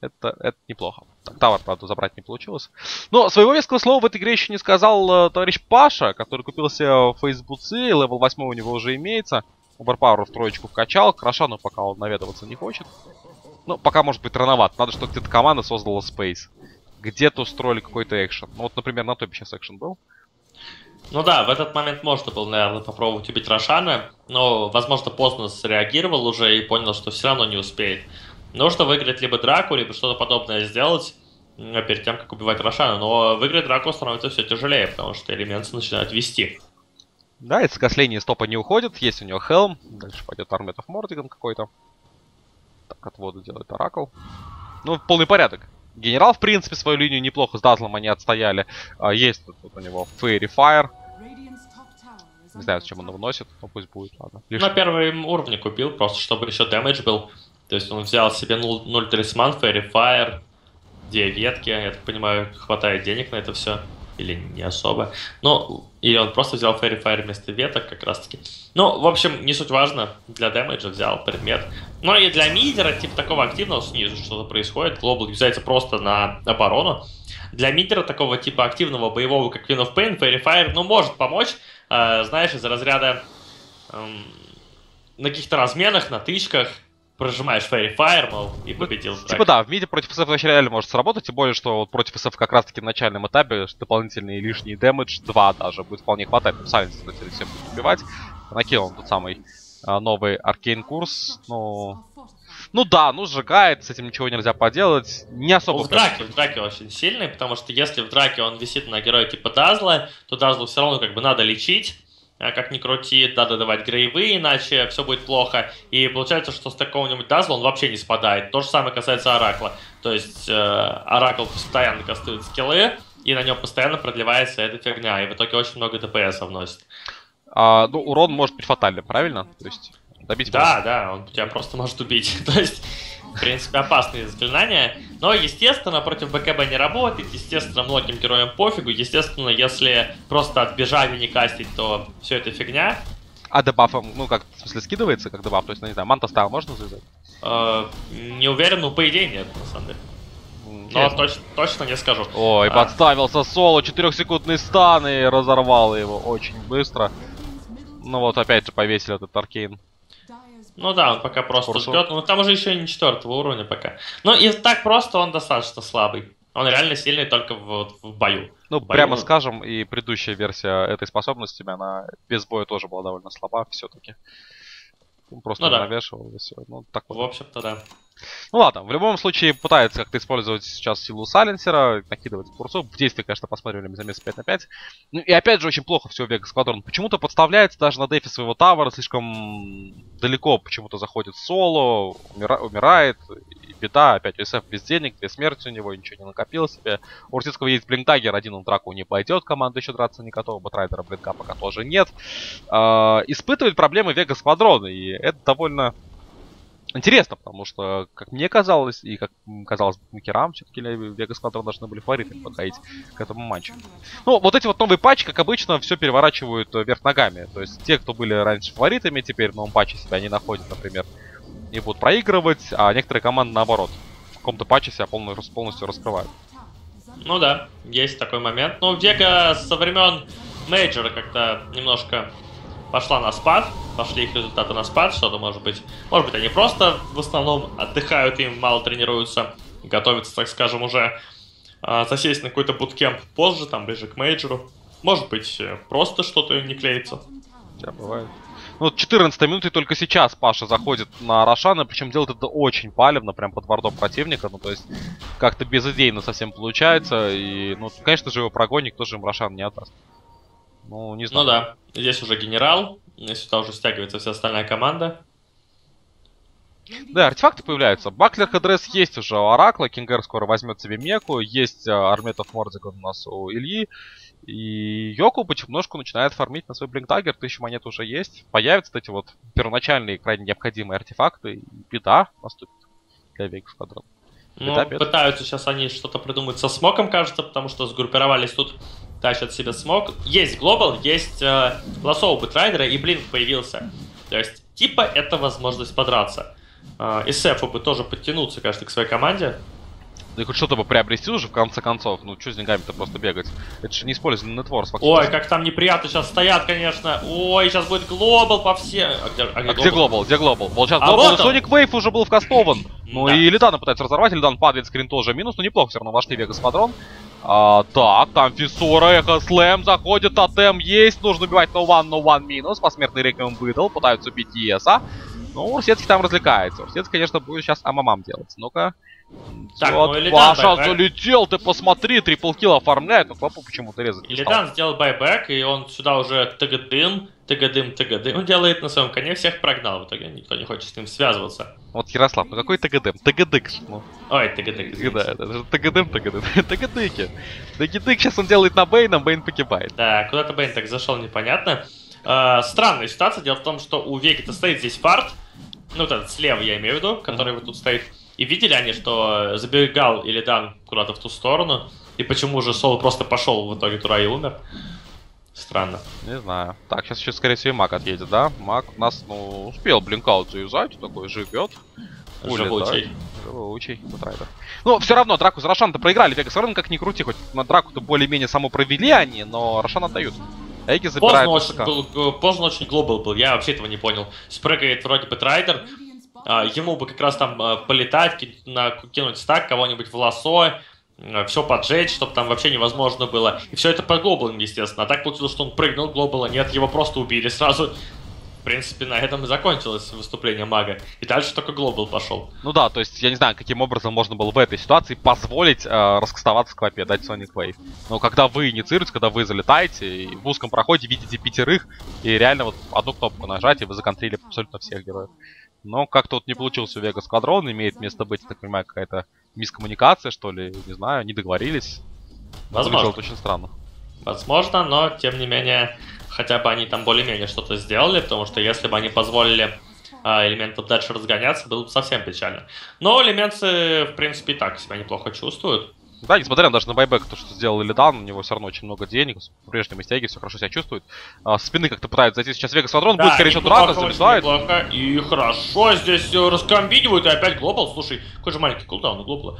Speaker 1: Это, это неплохо. Так, Тавер, правда, забрать не получилось. Но своего веского слова в этой игре еще не сказал э, товарищ Паша, который купил себе Phase Boots, левел 8 у него уже имеется. Overpower в троечку вкачал, к Рошану пока он наведываться не хочет. Ну, пока может быть рановато. Надо, чтобы где-то команда создала space. Где-то устроили какой-то экшен. Ну вот, например, на топе сейчас экшен был.
Speaker 2: Ну да, в этот момент можно было, наверное, попробовать убить Рошана, но, возможно, поздно среагировал уже и понял, что все равно не успеет. Нужно выиграть либо драку, либо что-то подобное сделать м, перед тем, как убивать Рошана. Но выиграть драку становится все тяжелее, потому что элементы начинают вести.
Speaker 1: Да, из косления стопа не уходит. Есть у него Хелм. Дальше пойдет Арметов Мордиган какой-то. Так, отводы делает Оракл. Ну, полный порядок. Генерал, в принципе, свою линию неплохо с Дазлом они отстояли. А, есть тут, вот у него Fairy Fire. Не знаю, зачем он его носит, но пусть будет, ладно. Лишь-
Speaker 2: На первом уровне купил, просто чтобы еще дэмэдж был. То есть он взял себе 0, 0 талисман, Fairy Fire, две ветки, я так понимаю, хватает денег на это все. Или не особо. Ну, или он просто взял Fairy Fire вместо веток, как раз таки. Ну, в общем, не суть важно. Для дэмэджа взял предмет. Но и для мидера, типа такого активного снизу что-то происходит. Глобал юзается просто на оборону. Для мидера такого типа активного боевого, как Queen of Pain, Fairy Fire, ну, может помочь. э, знаешь, из-за разряда эм, на каких-то разменах, на тычках, прожимаешь Fairy Fire, мол, и победил. в
Speaker 1: Типа да, в миде против СФ вообще реально может сработать, тем более, что вот против СФ как раз таки на начальном этапе дополнительный лишний дэмэдж, 2 даже, будет вполне хватать. Там Сайленс, кстати, всем будет убивать. Накинул он тот самый а, новый аркейн курс, ну... Ну да, ну сжигает, с этим ничего нельзя поделать. Не
Speaker 2: Ну,
Speaker 1: особо...
Speaker 2: в драке, в драке очень сильный, потому что если в драке он висит на героя типа Дазла, то Дазлу все равно как бы надо лечить, как ни крути, надо давать грейвы, иначе все будет плохо. И получается, что с какого-нибудь Дазла он вообще не спадает. То же самое касается Оракла. То есть э, Оракл постоянно кастует скиллы, и на нем постоянно продлевается эта фигня, и в итоге очень много ДПС вносит.
Speaker 1: А, ну, урон может быть фатальным, правильно? То есть добить
Speaker 2: Да, да, он тебя просто может убить. То есть, в принципе, опасные заклинания. Но, естественно, против БКБ не работает. Естественно, многим героям пофигу. Естественно, если просто отбежать и не кастить, то все это фигня.
Speaker 1: А дебафом, ну как, в смысле, скидывается как дебаф? То есть, ну, не знаю, манта стайл можно завязать?
Speaker 2: Э, не уверен, ну, по идее нет, на самом деле. Но
Speaker 1: интересно.
Speaker 2: точ- точно не скажу.
Speaker 1: Ой,
Speaker 2: А.
Speaker 1: подставился соло, 4-секундный стан и разорвал его очень быстро. Ну вот опять же повесили этот аркейн.
Speaker 2: Ну да, он пока просто
Speaker 1: Курсор.
Speaker 2: ждет. Ну там уже еще не четвертого уровня пока. Ну и так просто он достаточно слабый. Он реально сильный только в, в бою.
Speaker 1: Ну,
Speaker 2: Боюсь.
Speaker 1: прямо скажем, и предыдущая версия этой способности, она без боя тоже была довольно слаба все-таки. Просто
Speaker 2: Ну да.
Speaker 1: навешивал и все. Ну, так
Speaker 2: В
Speaker 1: вот.
Speaker 2: общем-то, да.
Speaker 1: Ну ладно, в любом случае пытается как-то использовать сейчас силу Сайленсера, накидывать курсов. В действии, конечно, посмотрели замес 5 на 5. Ну и опять же очень плохо все Вега Сквадрон. Почему-то подставляется даже на дефе своего тавера, слишком далеко почему-то заходит соло, умира- умирает. И беда, опять СФ без денег, без смерти у него, ничего не накопил себе. У Урсицкого есть блинктагер, один он драку не пойдет, команда еще драться не готова, Батрайдера блинка пока тоже нет. Э, испытывает проблемы Вега Сквадрона, и это довольно интересно, потому что, как мне казалось, и как казалось букмекерам, все-таки Вегас Квадрон должны были фаворитами подходить к этому матчу. Ну, вот эти вот новые патчи, как обычно, все переворачивают вверх ногами. То есть те, кто были раньше фаворитами, теперь в новом патче себя не находят, например, и будут проигрывать, а некоторые команды наоборот. В каком-то патче себя полностью, полностью раскрывают.
Speaker 2: Ну да, есть такой момент. Ну, Вега со времен мейджора как-то немножко пошла на спад, пошли их результаты на спад, что-то может быть. Может быть, они просто в основном отдыхают, им мало тренируются, готовятся, так скажем, уже э, засесть на какой-то буткемп позже, там, ближе к мейджору. Может быть, э, просто что-то не клеится.
Speaker 1: Да, бывает. Ну, вот 14 минуты только сейчас Паша заходит на Рошана, причем делает это очень палевно, прям под вардом противника, ну, то есть, как-то безыдейно совсем получается, и, ну, конечно же, его прогонник тоже им Рошан не отдаст.
Speaker 2: Ну, не знаю. Ну да, здесь уже генерал, сюда уже стягивается вся остальная команда.
Speaker 1: Да, артефакты появляются. Баклер Хадрес есть уже у Оракла, Кингер скоро возьмет себе Меку, есть Арметов Мордзиган у нас у Ильи. И Йоку потихонечку начинает фармить на свой Блинктагер, тысяча монет уже есть. Появятся эти вот первоначальные крайне необходимые артефакты, и беда наступит для Вейк Сквадрон.
Speaker 2: Ну, пытаются сейчас они что-то придумать со смоком, кажется, потому что сгруппировались тут тащат себе смог. Есть глобал, есть э, лассо Бэтрайдера, и Blink появился. То есть, типа, это возможность подраться. Э, и СФу бы тоже подтянуться, кажется, к своей команде.
Speaker 1: Да и хоть что-то бы приобрести уже в конце концов. Ну, что с деньгами-то просто бегать? Это же не использованный net worth
Speaker 2: фактически. Ой, как там неприятно сейчас стоят, конечно. Ой, сейчас будет глобал по всем.
Speaker 1: А где, а где, а где глобал? Где глобал? Вот сейчас а глобал, вот Sonic Wave уже был вкастован. Ну да. и Лидана пытается разорвать, Лидан падает, скрин тоже минус, но неплохо все равно вошли Vega Squadron. А, так, там Фисура, Эхо Слэм заходит, тотем есть, нужно убивать no one, no one минус, посмертный реквием выдал, пытаются убить Еса. Ну, Урсецкий там развлекается. Урсецкий, конечно, будет сейчас амамам делать. Ну-ка. Так, вот, ну Паша залетел, ты посмотри, трипл килл оформляет, но Клопу почему-то резать
Speaker 2: Илидан сделал байбек, и он сюда уже тыгадым, тыгадым, тыгадым делает на своем коне, всех прогнал. В итоге никто не хочет с ним связываться.
Speaker 1: Вот Ярослав, ну какой тыгадым? Тыгадык.
Speaker 2: Ну. Ой, тыгадык.
Speaker 1: Да, это же тыгадым, тыгадым. Тыгадыки. Тыгадык сейчас он делает на Бейна, Бейн погибает.
Speaker 2: Да, куда-то Бейн так зашел, непонятно. Uh, странная ситуация. Дело в том, что у Веги-то стоит здесь фарт. Ну, вот этот слева я имею в виду, который вот тут стоит. И видели они, что забегал или Дан куда-то в ту сторону, и почему же Сол просто пошел в итоге туда и умер? Странно.
Speaker 1: Не знаю. Так, сейчас еще, скорее всего, и Мак отъедет, да? Мак у нас, ну, успел блинкаут заюзать, такой живет.
Speaker 2: Живучий.
Speaker 1: Живучий, Бэтрайдер. Ну, все равно, драку за Рошан-то проиграли. Вега все равно как ни крути, хоть на драку-то более-менее само провели они, но Рошан отдают.
Speaker 2: Aegis забирает поздно очень, был, поздно очень глобал был, я вообще этого не понял. Впрыгивает вроде Бэтрайдер, а, ему бы как раз там а, полетать, кинуть стак кого-нибудь в лассо, все поджечь, чтобы там вообще невозможно было. И все это по глобалам, естественно. А так получилось, что он прыгнул глобала, нет, его просто убили сразу. В принципе, на этом и закончилось выступление мага. И дальше только глобал пошел.
Speaker 1: Ну да, то есть я не знаю, каким образом можно было в этой ситуации позволить э, раскастоваться Квапе, дать Sonic Wave. Но когда вы инициируете, когда вы залетаете, и в узком проходе видите пятерых, и реально вот одну кнопку нажать, и вы законтрили абсолютно всех героев. Но как-то вот не получился у Вега Сквадрон, имеет место быть, так понимаю, какая-то мискоммуникация, что ли, не знаю, не договорились.
Speaker 2: Возможно.
Speaker 1: Это очень странно.
Speaker 2: Возможно, но тем не менее, хотя бы они там более-менее что-то сделали, потому что если бы они позволили а, элементам дальше разгоняться, было бы совсем печально. Но элементы, в принципе, и так себя неплохо чувствуют.
Speaker 1: Да, несмотря даже на байбек, то, что сделал Илидан, у него все равно очень много денег, по-прежнему стяги, все хорошо себя чувствует. А, со спины как-то пытается зайти сейчас Вегас Вадрон, да, будет, скорее всего, драка, залезает.
Speaker 2: Неплохо. И хорошо здесь э, раскомбинивают, и опять глобал, слушай, какой же маленький кулдаун у глобала.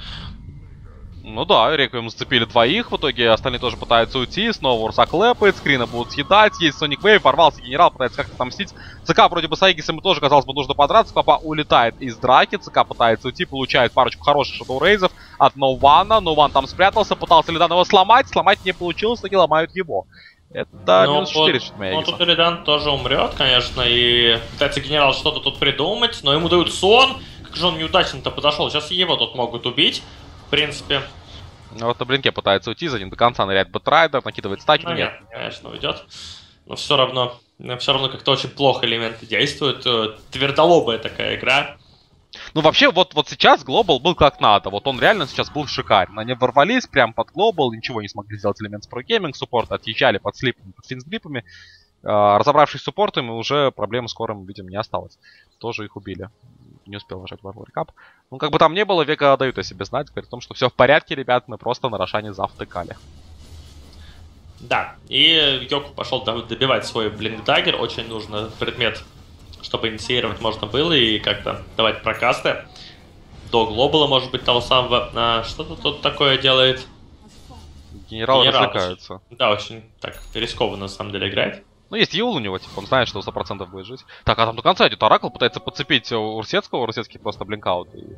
Speaker 1: Ну да, Реквием зацепили двоих, в итоге остальные тоже пытаются уйти, снова Урса клэпает, скрина будут съедать, есть Соник Вейв, порвался генерал, пытается как-то отомстить. ЦК вроде бы с Аигисом тоже, казалось бы, нужно подраться, Папа улетает из драки, ЦК пытается уйти, получает парочку хороших шадоу рейзов от Ноувана, Ноуван там спрятался, пытался Лидан его сломать, сломать не получилось, таки ломают его. Это
Speaker 2: ну, минус 4 вот, Ну, тут Лидан тоже умрет, конечно, и пытается генерал что-то тут придумать, но ему дают сон, как же он неудачно-то подошел. Сейчас его тут могут убить, в принципе.
Speaker 1: Ну вот на блинке пытается уйти, за ним до конца ныряет Бэтрайдер, накидывает стаки,
Speaker 2: ну, нет. нет. конечно, уйдет. Но все равно, все равно как-то очень плохо элементы действуют. Э, твердолобая такая игра.
Speaker 1: Ну, вообще, вот, вот сейчас Глобал был как надо. Вот он реально сейчас был шикарен. Они ворвались прям под Глобал, ничего не смогли сделать Elements Gaming, суппорт отъезжали под слипами, под Fiend's Grip ами. А, разобравшись с суппортами, уже проблем с корами, видимо, не осталось. Тоже их убили. Не успел нажать War Cup. Ну, как бы там не было, Вега дают о себе знать. Говорит о том, что все в порядке, ребят, мы просто на Рошане завтыкали.
Speaker 2: Да, и Йоку пошел добивать свой блиндагер. Очень нужно предмет, чтобы инициировать можно было и как-то давать прокасты. До глобала, может быть, того самого. А, что-то тут такое делает.
Speaker 1: Генерал, Генерал развлекается.
Speaker 2: Да, очень так рискованно на самом деле играть.
Speaker 1: Ну, есть Юл у него, типа, он знает, что 100% будет жить. Так, а там до конца идет Оракл, пытается подцепить Урсецкого, Урсецкий просто блинкаут и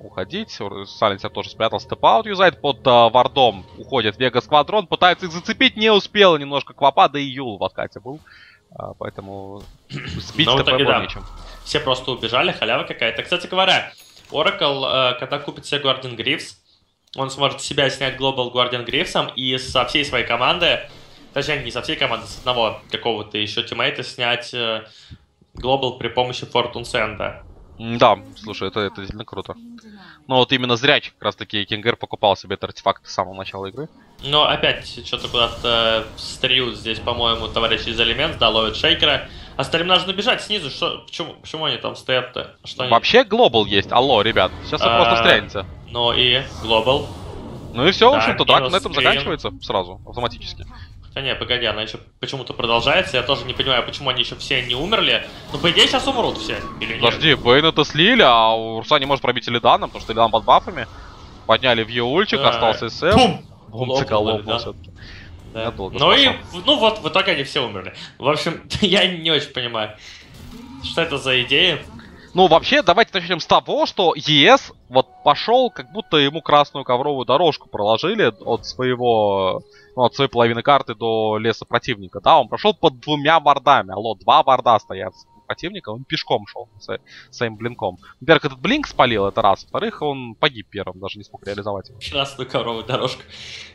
Speaker 1: уходить. Сайленсер тоже спрятал, степаут юзает под uh, вардом. Уходит Вега Сквадрон, пытается их зацепить, не успел немножко Квапа, да и Юл в откате был. Uh, поэтому сбить
Speaker 2: ну, ТП да. нечем. Все просто убежали, халява какая-то. Кстати говоря, Oracle, uh, когда купит себе Guardian Грифс, он сможет себя снять Global Guardian Грифсом и со всей своей команды точнее, не со всей команды, с одного какого-то еще тиммейта снять э, глобал при помощи Fortune Send.
Speaker 1: Да, слушай, это, это действительно круто. Ну вот именно зряч как раз таки Кингер покупал себе этот артефакт с самого начала игры.
Speaker 2: Но опять что-то куда-то стриют здесь, по-моему, товарищ из Элемент, да, ловит шейкера. Остальным нужно бежать снизу, что, почему, почему они там стоят-то? Что они...
Speaker 1: Вообще глобал есть, алло, ребят, сейчас а, просто стрянете.
Speaker 2: Ну и глобал.
Speaker 1: Ну и все, да, в общем-то, драка на этом заканчивается сразу, автоматически.
Speaker 2: Хотя не, погоди, она еще почему-то продолжается. Я тоже не понимаю, почему они еще все не умерли. Ну, по идее, сейчас умрут все, или нет?
Speaker 1: Подожди, Бэйна-то слили, а Урса не может пробить Илиданом, потому что Илидан под бафами. Подняли в ультик, да. остался СФ. Бум!
Speaker 2: Бум, циколом да. все-таки. Да. Ну и, ну вот, в итоге они все умерли. В общем, я не очень понимаю, что это за идея.
Speaker 1: Ну, вообще, давайте начнем с того, что ЕС вот пошел, как будто ему красную ковровую дорожку проложили от своего, ну, от своей половины карты до леса противника, да, он прошел под двумя бордами, алло, два борда стоят противника, он пешком шел с своим блинком. Во-первых, этот блинк спалил, это раз. Во-вторых, он погиб первым, даже не смог реализовать его.
Speaker 2: Красную коровую дорожку.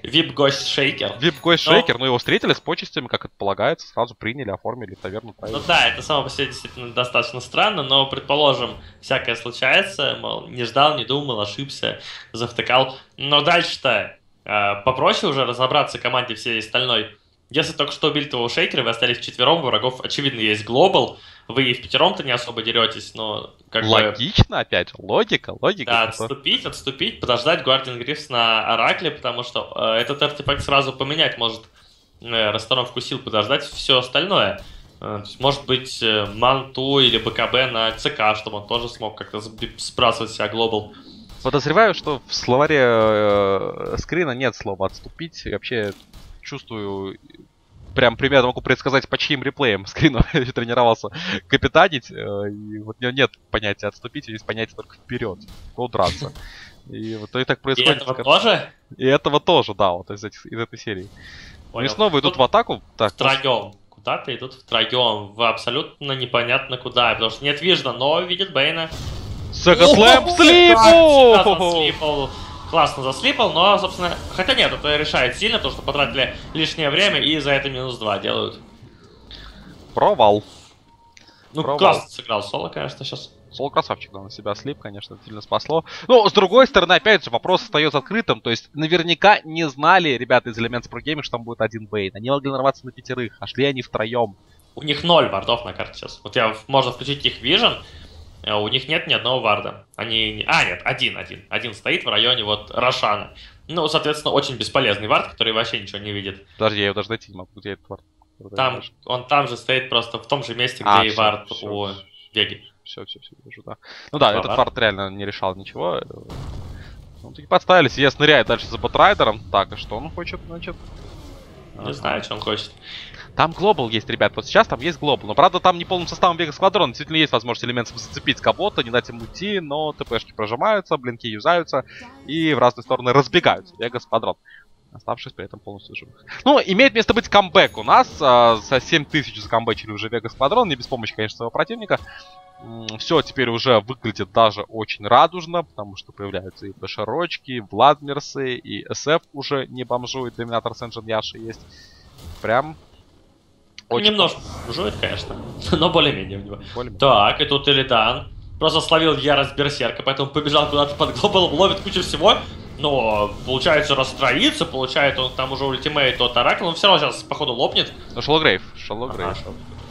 Speaker 2: Вип-гость Шейкер.
Speaker 1: Вип-гость Шейкер, ну его встретили с почестями, как это полагается, сразу приняли, оформили таверну.
Speaker 2: Правильно. Ну да, это само по себе действительно достаточно странно, но, предположим, всякое случается, мол, не ждал, не думал, ошибся, завтыкал. Но дальше-то э, попроще уже разобраться команде всей остальной. Если только что убили того шейкера, вы остались вчетвером, врагов, очевидно, есть глобал, вы и в пятером-то не особо деретесь, но как
Speaker 1: Логично, бы... опять же, логика, логика.
Speaker 2: Да, отступить, отступить, подождать Guardian Грифс на Оракле, потому что э, этот артефакт сразу поменять может э, расстановку сил, подождать все остальное. Э, может быть, э, Манту или БКБ на ЦК, чтобы он тоже смог как-то сбрасывать себя глобал.
Speaker 1: Подозреваю, что в словаре э, скрина нет слова отступить. И вообще чувствую прям примерно могу предсказать, по чьим реплеям скрину тренировался капитанить. Э, и вот у него нет понятия отступить, есть понятие только вперед, то драться. И вот и так происходит.
Speaker 2: И этого как... тоже?
Speaker 1: И этого тоже, да, вот из, этих, из этой серии. Понял. И снова идут Тут в атаку.
Speaker 2: Так, втроем. Куда-то идут втроем. В абсолютно непонятно куда. Потому что нет Вижна, но видит Бейна.
Speaker 1: Сэка слэп слипу!
Speaker 2: Классно заслипал, но, собственно... Хотя нет, это решает сильно, то, что потратили лишнее время и за это минус 2 делают.
Speaker 1: Провал.
Speaker 2: Ну, Провал. классно сыграл Соло, конечно, сейчас.
Speaker 1: Соло красавчик, да, на себя слип, конечно, сильно спасло. Но, с другой стороны, опять же, вопрос остается открытым. То есть, наверняка не знали ребята из Elements Pro Gaming, что там будет один Бейн. Они могли нарваться на пятерых, а шли они втроем.
Speaker 2: У них ноль вардов на карте сейчас. Вот я, можно включить их Vision, у них нет ни одного варда. Они... А, нет, один, один. Один стоит в районе вот Рошана. Ну, соответственно, очень бесполезный вард, который вообще ничего не видит.
Speaker 1: Подожди, я его даже найти не могу. Где этот вард?
Speaker 2: Там, он там же стоит просто в том же месте, где а, и все, вард все, у Веги.
Speaker 1: Все, все, все, вижу, да. Ну да, Два этот вард реально не решал ничего. Ну, таки подставились, я ныряет дальше за Батрайдером. Так, и что он хочет, значит?
Speaker 2: Не знаю, что он хочет.
Speaker 1: Там глобал есть, ребят. Вот сейчас там есть глобал. Но правда там не полным составом Вега Сквадрон. Действительно есть возможность элементом зацепить кого-то, не дать ему уйти, но ТПшки прожимаются, блинки юзаются и в разные стороны разбегаются. Вега Сквадрон оставшись при этом полностью живых. Ну, имеет место быть камбэк у нас. А, со 7000 закамбэчили уже Вега Сквадрон, не без помощи, конечно, своего противника. Все теперь уже выглядит даже очень радужно, потому что появляются и Бешерочки, и Владмерсы, и СФ уже не бомжует, Доминатор Сенджин Яши есть. Прям
Speaker 2: очень... Немножко бомжует, конечно, но более-менее у него. Более так, и тут Элидан просто словил ярость Берсерка, поэтому побежал куда-то под глобал, ловит кучу всего, но получается расстроится, получает он там уже ультимейт от Оракла, он все равно сейчас походу лопнет.
Speaker 1: Ну Шеллогрейв, Шеллогрейв.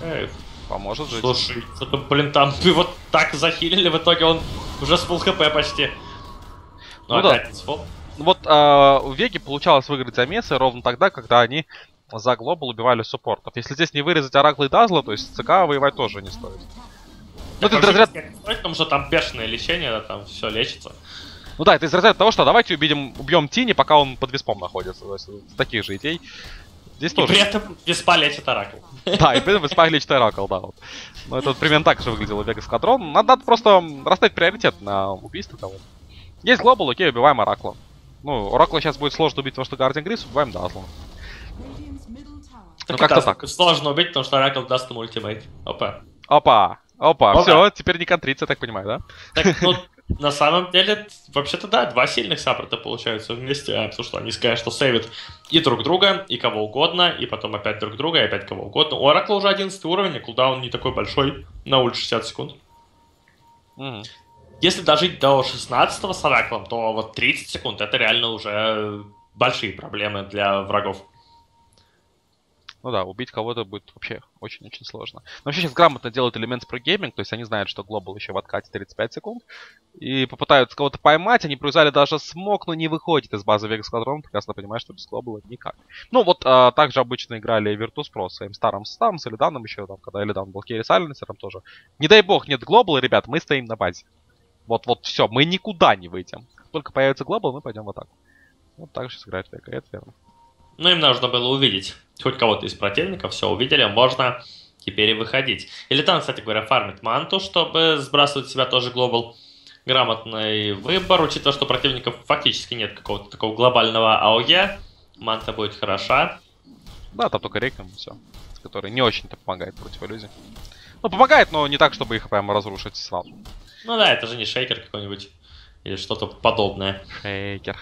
Speaker 1: Ага, Поможет жить.
Speaker 2: Слушай, что-то, блин, там вот так захилили, в итоге он уже с фул хп почти.
Speaker 1: Ну, ну опять да. Вот э, у Веги получалось выиграть замесы ровно тогда, когда они за глобал убивали суппортов. Если здесь не вырезать Оракла и Дазла, то есть ЦК воевать тоже не стоит.
Speaker 2: Ну, это из разряда... Потому что там бешеное лечение, да, там все лечится.
Speaker 1: Ну да, это из разряда того, что давайте убедим, убьем Тини, пока он под виспом находится. То есть, таких же идей.
Speaker 2: Здесь и тоже. при этом виспа лечит Оракл.
Speaker 1: Да, и при этом виспа лечит Оракл, да. Вот. Ну это вот примерно так же выглядело Вега Скадрон. Надо, надо просто расставить приоритет на убийство того. Есть глобал, окей, убиваем Оракла. Ну, Оракла сейчас будет сложно убить, потому что Гардиан Грис, убиваем Дазла.
Speaker 2: Ну как-то так. Сложно убить, потому что Оракл даст ему ультимейт. Опа.
Speaker 1: Опа. Опа, Опа. все, теперь не контриться, я так понимаю, да?
Speaker 2: Так, ну, на самом деле, вообще-то да, два сильных саппорта получаются вместе, а, потому что они сказали, что сейвят и друг друга, и кого угодно, и потом опять друг друга, и опять кого угодно. У Оракла уже 11 уровень, и кулдаун не такой большой, на улице 60 секунд. Угу. Если дожить до 16 с Ораклом, то вот 30 секунд это реально уже большие проблемы для врагов.
Speaker 1: Ну да, убить кого-то будет вообще очень-очень сложно. Но вообще сейчас грамотно делают элемент про гейминг, то есть они знают, что глобал еще в откате 35 секунд, и попытаются кого-то поймать, они провязали даже смог, но не выходит из базы Vegas Squadron, прекрасно понимают, что без глобала никак. Ну вот а, также обычно играли Virtus Pro своим старым составом, с Элиданом еще, там, когда Элидан был Керри Сайленсером тоже. Не дай бог нет глобала, ребят, мы стоим на базе. Вот-вот все, мы никуда не выйдем. Как только появится глобал, мы пойдем в атаку. Вот так же сыграет Века, это верно.
Speaker 2: Ну, им нужно было увидеть хоть кого-то из противников, все увидели, можно теперь и выходить. Или там, кстати говоря, фармит манту, чтобы сбрасывать себя тоже глобал. Грамотный выбор, учитывая, что противников фактически нет какого-то такого глобального АОЕ. Манта будет хороша.
Speaker 1: Да, там только реквием все, который не очень-то помогает против иллюзий. Ну, помогает, но не так, чтобы их прямо разрушить сразу.
Speaker 2: Ну да, это же не шейкер какой-нибудь. Или что-то подобное.
Speaker 1: Шейкер.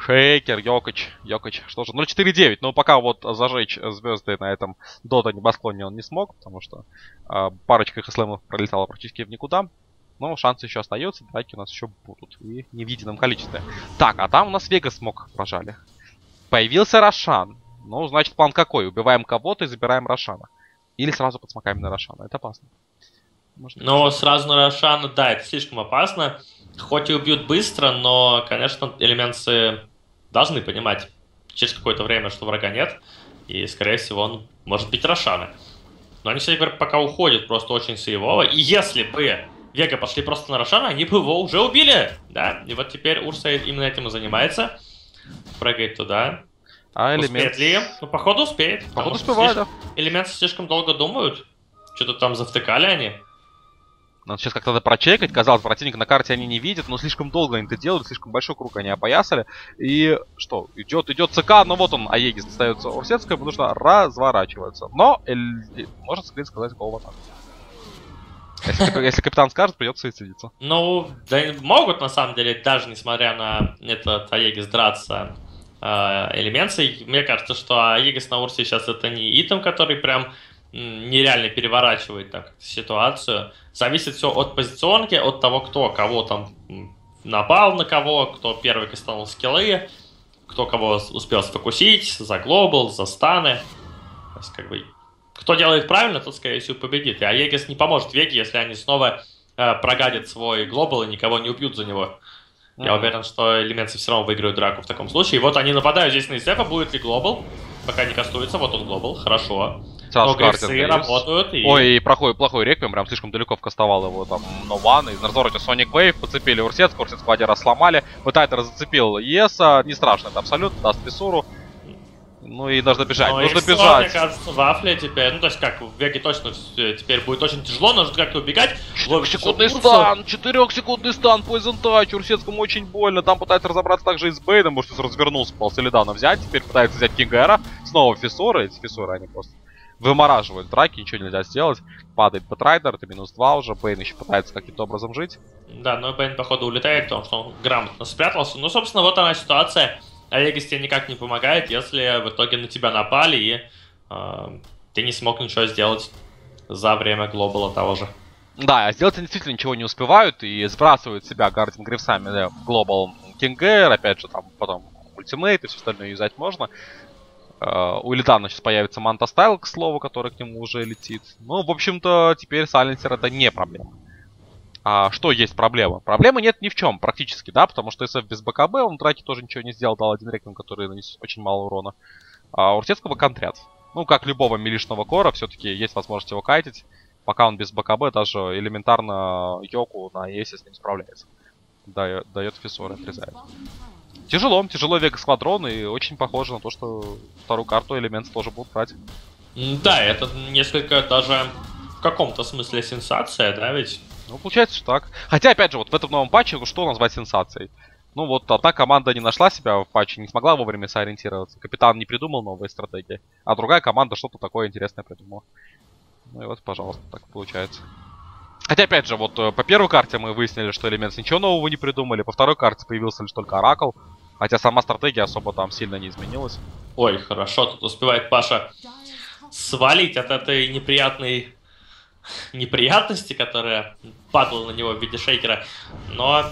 Speaker 1: Шейкер, Йокоч, Йокоч, что же, 0.4.9, но пока вот зажечь звезды на этом Дота небосклоне он не смог, потому что э, парочка ХСЛМов пролетала практически в никуда. Но шансы еще остаются, драки у нас еще будут, и не в едином количестве. Так, а там у нас Вегас смог прожали. Появился Рошан. Ну, значит, план какой? Убиваем кого-то и забираем Рошана. Или сразу подсмокаем на Рошана. Это опасно.
Speaker 2: Можно но сразу на Рошана, да, это слишком опасно. Хоть и убьют быстро, но, конечно, элементы должны понимать через какое-то время, что врага нет, и, скорее всего, он может быть Рошана. Но они, кстати говоря, пока уходят просто очень сейвово, и если бы Вега пошли просто на Рошана, они бы его уже убили, да, и вот теперь Урса именно этим и занимается, прыгает туда, а элемент... Успеет ли? Ну, походу успеет.
Speaker 1: Походу успевает,
Speaker 2: слишком... да. Элементы слишком долго думают. Что-то там завтыкали они.
Speaker 1: Надо сейчас как-то прочекать. Казалось, противник на карте они не видят, но слишком долго они это делают, слишком большой круг они опоясали. И что, идет, идет ЦК, но вот он, Аегис достается Урсетская, ему нужно разворачиваться. Но Эль... может Скрин сказать гол в атаку. Если, если капитан скажет, придется суицидиться.
Speaker 2: Ну, да могут на самом деле, даже несмотря на этот Аегис драться э, элементы. Мне кажется, что Аегис на Урсе сейчас это не итем, который прям нереально переворачивает так ситуацию. Зависит все от позиционки, от того, кто кого там напал на кого, кто первый кастанул скиллы, кто кого успел сфокусить, за глобал, за станы. То есть, как бы, кто делает правильно, тот, скорее всего, победит. И Аегис не поможет Веге, если они снова э, прогадят свой глобал и никого не убьют за него. Mm-hmm. Я уверен, что элементы все равно выиграют драку в таком случае. И вот они нападают здесь на Исефа, будет ли глобал? Пока не кастуется, вот он глобал, хорошо.
Speaker 1: Сразу Но работают. И... Ой, и плохой, плохой реквием, прям слишком далеко вкастовал его там Нован. Из Нарзороти Sonic Wave подцепили Урсец, Урсец Квадера сломали. Пытайтер зацепил Еса, не страшно, это абсолютно, даст Писуру. Ну и нужно бежать, но нужно бежать.
Speaker 2: Мне кажется, вафля теперь, ну то есть как, в Веге точно теперь будет очень тяжело, нужно как-то убегать.
Speaker 1: Четырехсекундный стан, четырехсекундный стан, Poison Touch, Урсецкому очень больно, там пытается разобраться также и с Бейном, может развернулся, пытался Лидана взять, теперь пытается взять Кингера, снова Fissure, эти Фиссоры, они просто вымораживают драки, ничего нельзя сделать. Падает Бэтрайдер, это минус 2 уже, Бейн еще пытается каким-то образом жить.
Speaker 2: Да, но Бейн, походу, улетает, потому что он грамотно спрятался. Ну, собственно, вот она ситуация. Олегис тебе никак не помогает, если в итоге на тебя напали, и э, ты не смог ничего сделать за время глобала того же.
Speaker 1: Да, а сделать они действительно ничего не успевают и сбрасывают себя Гардин Грифсами да, Global King Air, опять же, там потом ультимейт и все остальное юзать можно. Uh, у Элитана сейчас появится Манта Стайл, к слову, который к нему уже летит. Ну, в общем-то, теперь Сайленсер это не проблема. А что есть проблема? Проблемы нет ни в чем, практически, да, потому что СФ без БКБ, он в драке тоже ничего не сделал, дал один реквием, который нанес очень мало урона. А у Ртецкого контрят. Ну, как любого милишного кора, все-таки есть возможность его кайтить. Пока он без БКБ, даже элементарно Йоку на ЕСе с ним справляется. Дает, фиссор, отрезает. Тяжело, тяжело Вега Сквадрон, и очень похоже на то, что вторую карту элемент тоже будут брать.
Speaker 2: Да, это несколько даже в каком-то смысле сенсация, да, ведь?
Speaker 1: Ну, получается, что так. Хотя, опять же, вот в этом новом патче, ну, что назвать сенсацией? Ну, вот одна команда не нашла себя в патче, не смогла вовремя сориентироваться. Капитан не придумал новые стратегии, а другая команда что-то такое интересное придумала. Ну и вот, пожалуйста, так получается. Хотя, опять же, вот э, по первой карте мы выяснили, что элемент ничего нового не придумали, по второй карте появился лишь только Оракл, хотя сама стратегия особо там сильно не изменилась.
Speaker 2: Ой, хорошо, тут успевает Паша свалить от этой неприятной неприятности, которая падала на него в виде шейкера. Но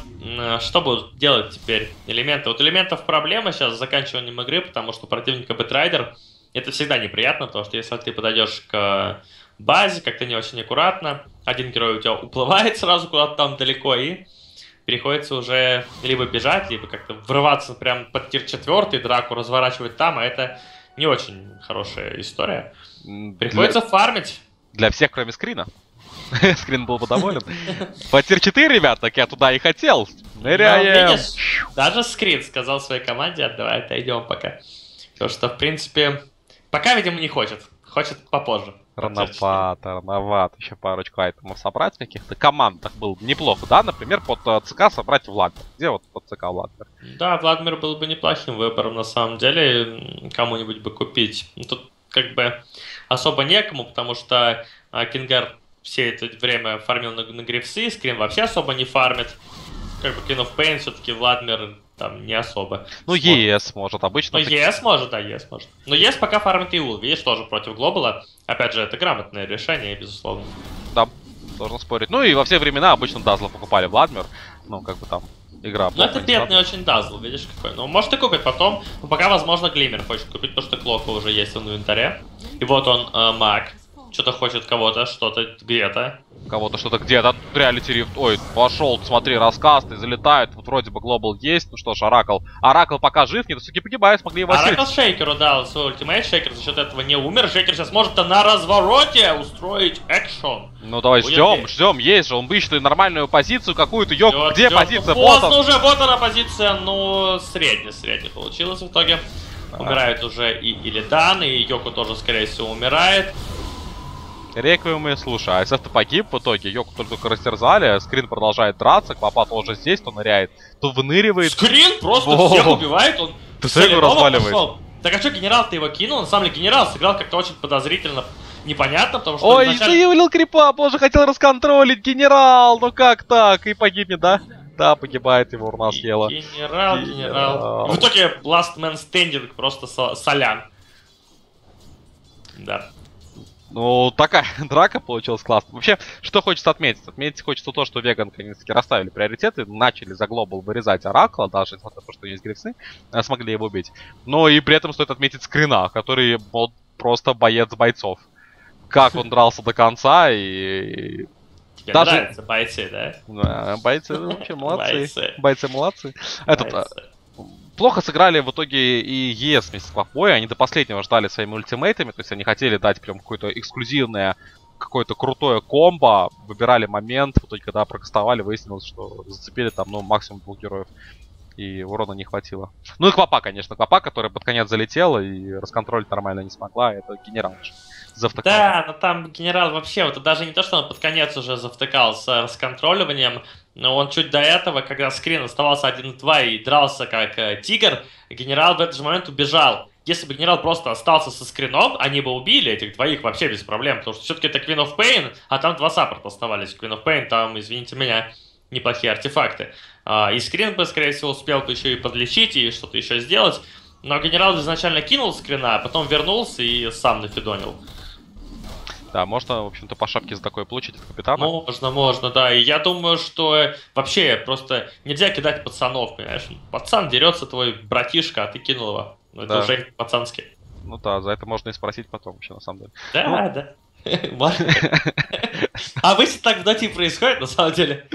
Speaker 2: что будут делать теперь элементы? Вот элементов проблема сейчас с заканчиванием игры, потому что противник Бэтрайдер это всегда неприятно, потому что если ты подойдешь к базе, как-то не очень аккуратно, один герой у тебя уплывает сразу куда-то там далеко, и приходится уже либо бежать, либо как-то врываться прям под тир четвертый, драку разворачивать там, а это не очень хорошая история. Приходится Для... фармить.
Speaker 1: Для всех, кроме скрина. Скрин был бы доволен. По тир 4, ребят, так я туда и хотел.
Speaker 2: Ныряем. Ну, даже скрин сказал своей команде, давай отойдем пока. Потому что, в принципе, пока, видимо, не хочет. Хочет попозже.
Speaker 1: Рановато, рановато. Еще парочку айтемов собрать каких-то. Командах было бы неплохо, да? Например, под э, ЦК собрать Владимир. Где вот под ЦК Владимир?
Speaker 2: Да, Владимир был бы неплохим выбором, на самом деле. Кому-нибудь бы купить. Тут как бы особо некому, потому что а, Кингар все это время фармил на, на грифсы, Скрин вообще особо не фармит. Как бы King of Pain все-таки Владимир там не особо.
Speaker 1: Ну, ЕС может обычно.
Speaker 2: Ну, ЕС может, да, ЕС может. Но ЕС пока фармит Иул, видишь, тоже против Глобала. Опять же, это грамотное решение, безусловно.
Speaker 1: Да, должен спорить. Ну и во все времена обычно Дазла покупали Владимир. Ну, как бы там игра.
Speaker 2: Ну, это бедный очень Дазл, видишь какой. Ну, может и купить потом. Но пока, возможно, Glimmer хочет купить, потому что Клока уже есть в инвентаре. И вот он, э, маг что-то хочет кого-то, что-то где-то.
Speaker 1: Кого-то что-то где-то. Reality Rift. Ой, пошел, смотри, рассказ, ты залетает. Вот вроде бы глобал есть. Ну что ж, Оракл. Оракл пока жив, не все-таки погибает, смогли его
Speaker 2: Оракл Шейкеру дал свой ультимейт. Шейкер за счет этого не умер. Шейкер сейчас может на развороте устроить экшен.
Speaker 1: Ну давай Будет ждем, ли? ждем. Есть же, он ищет нормальную позицию какую-то. Ждет, где ждет. позиция?
Speaker 2: Вот, вот он. уже, вот она позиция. Ну, средняя-средняя получилась в итоге. Умирает уже и Илидан, и Йоку тоже, скорее всего, умирает.
Speaker 1: Реквиемы, слушай, а СФ-то погиб в итоге, Йоку только растерзали, Скрин продолжает драться, Квапа тоже здесь, то ныряет, то выныривает.
Speaker 2: Скрин просто Во! всех убивает, он
Speaker 1: Ты целью разваливает. Пошел.
Speaker 2: Так а что генерал-то его кинул? На самом деле генерал сыграл как-то очень подозрительно, непонятно, потому что...
Speaker 1: Ой, изначально... заявлил крипа, боже, хотел расконтролить генерал, ну как так? И погибнет, да? Да, погибает его урна съела.
Speaker 2: Генерал, генерал. В итоге Last Man Standing просто солян. Да.
Speaker 1: Ну, такая драка получилась классная. Вообще, что хочется отметить? Отметить хочется то, что веган наконец-таки расставили приоритеты, начали за глобал вырезать Оракла, даже несмотря на то, что есть грифсы, э, смогли его убить. Но и при этом стоит отметить скрина, который вот просто боец бойцов. Как он дрался до конца и...
Speaker 2: Тебе даже... нравятся бойцы, да?
Speaker 1: Да, бойцы вообще молодцы. Бойцы молодцы. Этот, э, плохо сыграли в итоге и ЕС вместе с Клавбой. Они до последнего ждали своими ультимейтами. То есть они хотели дать прям какое-то эксклюзивное, какое-то крутое комбо. Выбирали момент. В итоге, когда прокастовали, выяснилось, что зацепили там, ну, максимум двух героев. И урона не хватило. Ну и Квапа, конечно. Квапа, которая под конец залетела и расконтролить нормально не смогла. Это генерал
Speaker 2: завтыкал. Да, но там генерал вообще, вот даже не то, что он под конец уже завтыкал с расконтроливанием, но он чуть до этого, когда скрин оставался 1-2 и дрался как э, тигр, генерал в этот же момент убежал. если бы генерал просто остался со скрином, они бы убили этих двоих вообще без проблем, потому что все-таки это Queen of Pain, а там два саппорта оставались. Queen of Pain, там, извините меня, неплохие артефакты. А, и скрин бы, скорее всего, успел бы еще и подлечить, и что-то еще сделать. Но генерал изначально кинул скрина, а потом вернулся и сам нафидонил.
Speaker 1: Да, можно, в общем-то, по шапке за такое получить от капитана.
Speaker 2: Можно, можно, да. И я думаю, что вообще просто нельзя кидать пацанов, понимаешь? Пацан дерется твой братишка, а ты кинул его. Ну, это да. уже пацански.
Speaker 1: Ну да, за это можно и спросить потом еще, на самом деле.
Speaker 2: Да, ну... да. А Обычно так в доте происходит, на самом деле.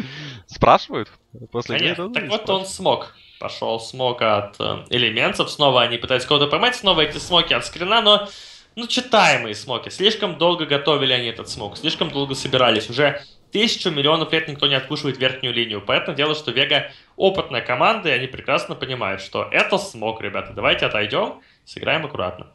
Speaker 1: Спрашивают?
Speaker 2: После Конечно. Так вот он смог. Пошел смог от э, элементов. Снова они пытаются кого-то поймать. Снова эти смоки от скрина, но ну, читаемые смоки. Слишком долго готовили они этот смок, слишком долго собирались. Уже тысячу миллионов лет никто не откушивает верхнюю линию. Поэтому дело, что Вега опытная команда, и они прекрасно понимают, что это смог, ребята. Давайте отойдем, сыграем аккуратно.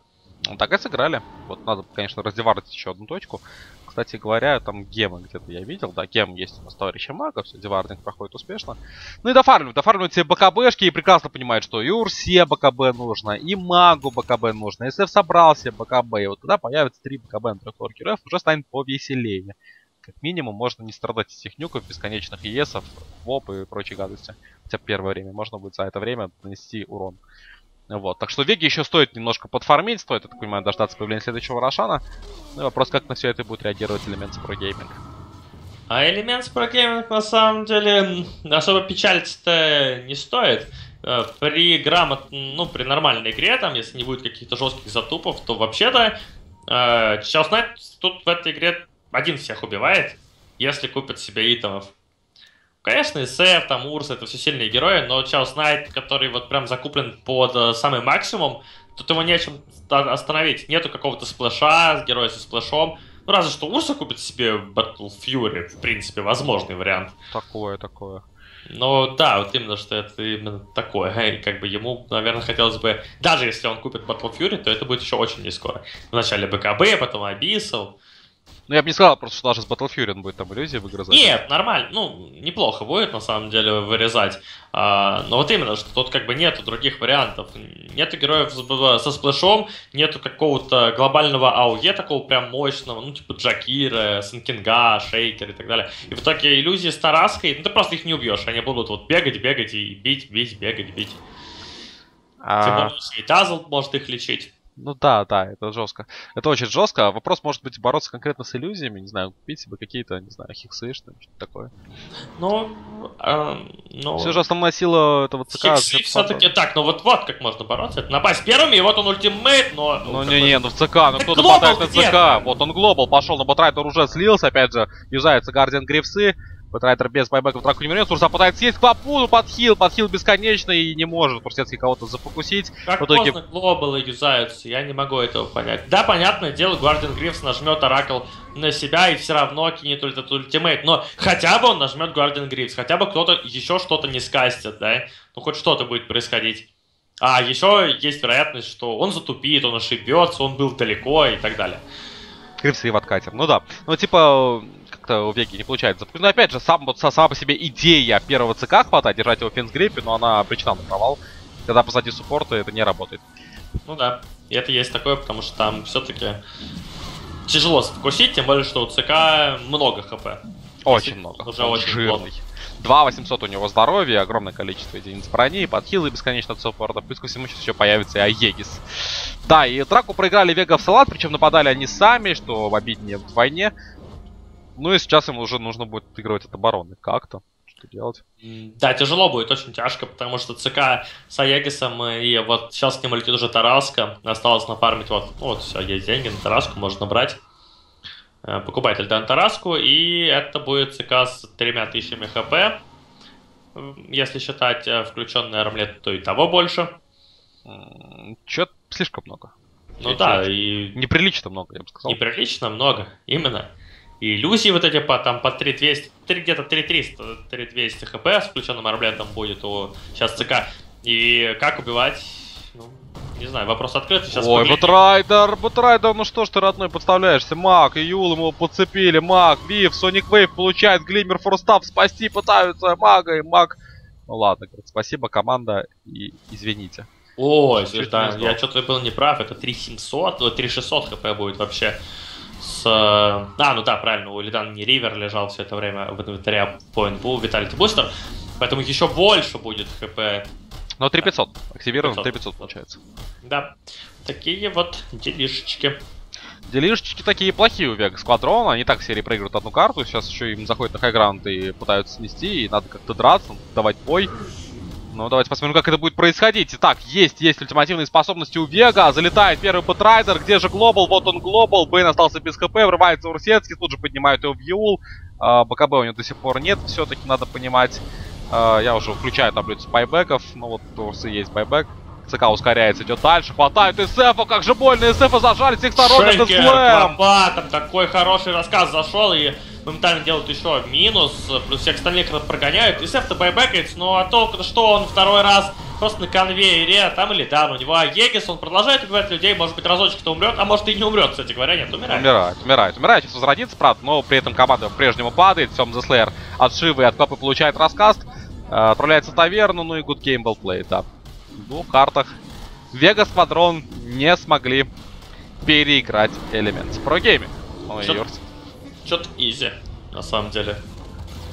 Speaker 1: Ну, так и сыграли. Вот надо, конечно, раздеварить еще одну точку. Кстати говоря, там гемы где-то я видел, да, гем есть у нас товарища мага, все, деварник проходит успешно. Ну и дофармливают, дофармливают все БКБшки и прекрасно понимают, что и Урсе БКБ нужно, и магу БКБ нужно. Если собрал себе БКБ, и вот тогда появится три БКБ на трех РФ, уже станет повеселее. Как минимум можно не страдать из этих нюков, бесконечных ЕСов, ВОП и прочей гадости. Хотя первое время можно будет за это время нанести урон. Вот. Так что Веги еще стоит немножко подфармить, стоит, я так понимаю, дождаться появления следующего Рошана. Ну и вопрос, как на все это будет реагировать элемент Pro Gaming.
Speaker 2: А Elements Pro Gaming на самом деле особо печалиться-то не стоит. Э, при грамот, ну, при нормальной игре, там, если не будет каких-то жестких затупов, то вообще-то э, Chaos Knight тут в этой игре один всех убивает, если купит себе итемов. Конечно, СФ, там, Урс, это все сильные герои, но Chaos Knight, который вот прям закуплен под э, самый максимум, тут его нечем остановить. Нету какого-то сплэша, героя со сплэшом. Ну, разве что Урса купит себе Battle Fury, в принципе, возможный вариант.
Speaker 1: Такое, такое.
Speaker 2: Ну да, вот именно, что это именно такое. И как бы ему, наверное, хотелось бы, даже если он купит Battle Fury, то это будет еще очень не скоро. Вначале БКБ, потом Abyssal,
Speaker 1: ну, я бы не сказал просто, что даже с Battle Fury он будет там иллюзии выгрызать.
Speaker 2: Нет, нормально. Ну, неплохо будет, на самом деле, вырезать. А, но вот именно, что тут как бы нету других вариантов. Нету героев со сплэшом, нету какого-то глобального АОЕ такого прям мощного, ну, типа Джакира, Сенкинга, Шейкер и так далее. И в итоге иллюзии с Тараской, ну, ты просто их не убьешь. Они будут вот бегать, бегать и бить, бить, бегать, бить. А... Тем более, и Тазл может их лечить.
Speaker 1: Ну да, да, это жестко. Это очень жестко. Вопрос может быть бороться конкретно с иллюзиями, не знаю, купить себе какие-то, не знаю, хиксы, что-то такое.
Speaker 2: Ну, э, ну...
Speaker 1: Все же основная сила этого ЦК...
Speaker 2: Хиксы все-таки так, ну вот вот как можно бороться. Это напасть первыми, и вот он ультимейт, но...
Speaker 1: Ну не-не, ну в ЦК, ну кто нападает на ЦК? Вот он глобал пошел, но Бэтрайдер уже слился, опять же, юзается Guardian Greaves ы. Бэтрайдер без байбека в драку не вернется. Урса пытается съесть Клапуну под хил. Под хил бесконечно и не может Урсецкий кого-то зафокусить.
Speaker 2: Как в итоге... поздно глобалы юзаются, я не могу этого понять. Да, понятное дело, Guardian Greaves нажмет Оракл на себя и все равно кинет этот ультимейт. Но хотя бы он нажмет Guardian Greaves, хотя бы кто-то еще что-то не скастит, да? Ну хоть что-то будет происходить. А еще есть вероятность, что он затупит, он ошибется, он был далеко и так далее.
Speaker 1: Грифсы и в откате. Ну да. Ну типа, как-то у Веги не получается. Но опять же, сам, вот, сама по себе идея первого ЦК хватать, держать его в финсгриппе, но она обречена на провал. Когда позади суппорта это не работает.
Speaker 2: Ну да, и это есть такое, потому что там все-таки тяжело сфокусить, тем более, что у ЦК много хп.
Speaker 1: Очень много. Уже Он очень жирный. 2 800 у него здоровья, огромное количество единиц брони, подхилы бесконечно от суппорта. Плюс ко всему сейчас еще появится и Аегис. Да, и драку проиграли Вега в салат, причем нападали они сами, что обиднее в войне. Ну и сейчас им уже нужно будет отыгрывать от обороны как-то. Что делать?
Speaker 2: Да, тяжело будет, очень тяжко, потому что ЦК с Аегисом, и вот сейчас к нему летит уже Тараска. Осталось нафармить, вот, ну, вот все, есть деньги на Тараску, можно брать. Э, покупать альтан Тараску, и это будет ЦК с тремя тысячами хп. Если считать э, включенный армлет, то и того больше.
Speaker 1: Чё-то слишком много.
Speaker 2: Ну да, и...
Speaker 1: Неприлично много, я бы сказал.
Speaker 2: Неприлично много, именно. И иллюзии вот эти по, там, по 3200, 3, где-то 3300, 3200 хп с включенным арблетом будет у сейчас ЦК. И как убивать, ну, не знаю, вопрос открытый. Сейчас
Speaker 1: Ой, Бэтрайдер, Бэтрайдер, ну что ж ты, родной, подставляешься? Мак, Юл ему подцепили, Мак, Wave, Sonic Wave получает Glimmer, Force Staff, спасти пытаются Мага и Мак. Ну ладно, говорит, спасибо, команда, и извините.
Speaker 2: Ой, да, я что-то был неправ, это 3700, ну, 3600 хп будет вообще с... А, ну да, правильно, у Лидан не Reaver лежал все это время в инвентаре, а НБУ Vitality Booster, поэтому еще больше будет хп.
Speaker 1: Но 3500, активирован 3500 получается.
Speaker 2: Да, такие вот делишечки.
Speaker 1: Делишечки такие плохие у Вега Сквадрона, они так в серии проигрывают одну карту, сейчас еще им заходят на хайграунд и пытаются снести, и надо как-то драться, давать бой. Ну, давайте посмотрим, как это будет происходить. Итак, есть, есть ультимативные способности у Вега. Залетает первый Бэтрайдер. Где же Глобал? Вот он Глобал. Бейн остался без ХП. Врывается Урсецкий. Тут же поднимают его в Юл. А, БКБ у него до сих пор нет. Все-таки надо понимать. А, я уже включаю таблицу байбеков. Ну вот у Урсы есть байбек. ЦК ускоряется, идет дальше, хватает СФа, как же больно, СФа зажали всех сторон,
Speaker 2: это слэм! такой хороший рассказ зашел и моментально делают еще минус, плюс всех остальных прогоняют. И Сеф-то байбекается, ну а толку-то что он второй раз просто на конвейере, там или да, у него Егис, он продолжает убивать людей, может быть разочек-то умрет, а может и не умрет, кстати говоря, нет, умирает.
Speaker 1: Умирает, умирает, умирает, сейчас возродится, правда, но при этом команда по-прежнему падает, Сем The Slayer от Шивы и от Копы получает раскаст, э, отправляется в таверну, ну и good game был play, да. В двух картах Вега Сквадрон не смогли переиграть Elements Pro Gaming.
Speaker 2: Ну и Что-то изи, на самом деле.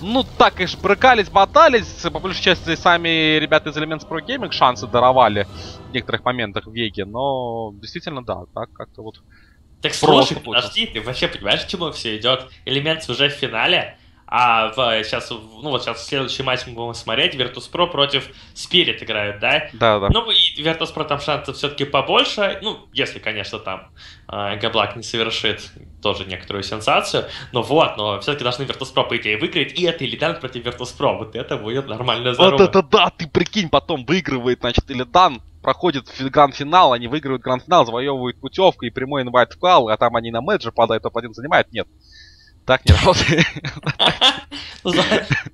Speaker 1: Ну, так, конечно, брыкались, ботались. По большей части сами ребята из Elements Pro Gaming шансы даровали в некоторых моментах в Веге. Но действительно, да, так как-то вот...
Speaker 2: Так слушай, подожди, ты вообще понимаешь, к чему все идет? Elements уже в финале, а в, сейчас, ну вот сейчас следующий матч мы будем смотреть, Virtus.pro против Spirit играют, да?
Speaker 1: Да, да.
Speaker 2: Ну и Virtus.pro там шансов все-таки побольше, ну, если, конечно, там э, Габлак не совершит тоже некоторую сенсацию, но вот, но все-таки должны Virtus.pro по идее выиграть, и это Илидан против Virtus.pro, вот это будет нормально
Speaker 1: здорово. Вот это да, ты прикинь, потом выигрывает, значит, Илидан, проходит гранд-финал, они выигрывают гранд-финал, завоевывают путевку и прямой инвайт в кал, а там они на менеджер падают, топ-1 занимает, нет. Так не работает.
Speaker 2: Ну,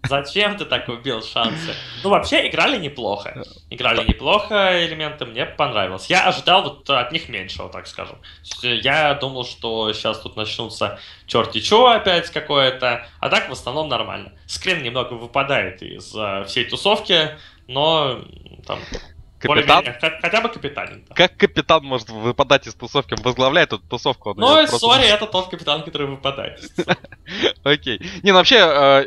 Speaker 2: зачем ты так убил шансы? Ну, вообще, играли неплохо. Играли неплохо, элементы мне понравилось. Я ожидал вот от них меньшего, так скажем. Я думал, что сейчас тут начнутся черти чего опять какое-то, а так в основном нормально. Скрин немного выпадает из uh, всей тусовки, но там
Speaker 1: Капитан?
Speaker 2: Хотя бы капитан.
Speaker 1: Как капитан может выпадать из тусовки? Он возглавляет эту тусовку.
Speaker 2: Ну, сори, это тот капитан, который выпадает.
Speaker 1: Окей. Не, ну вообще, э,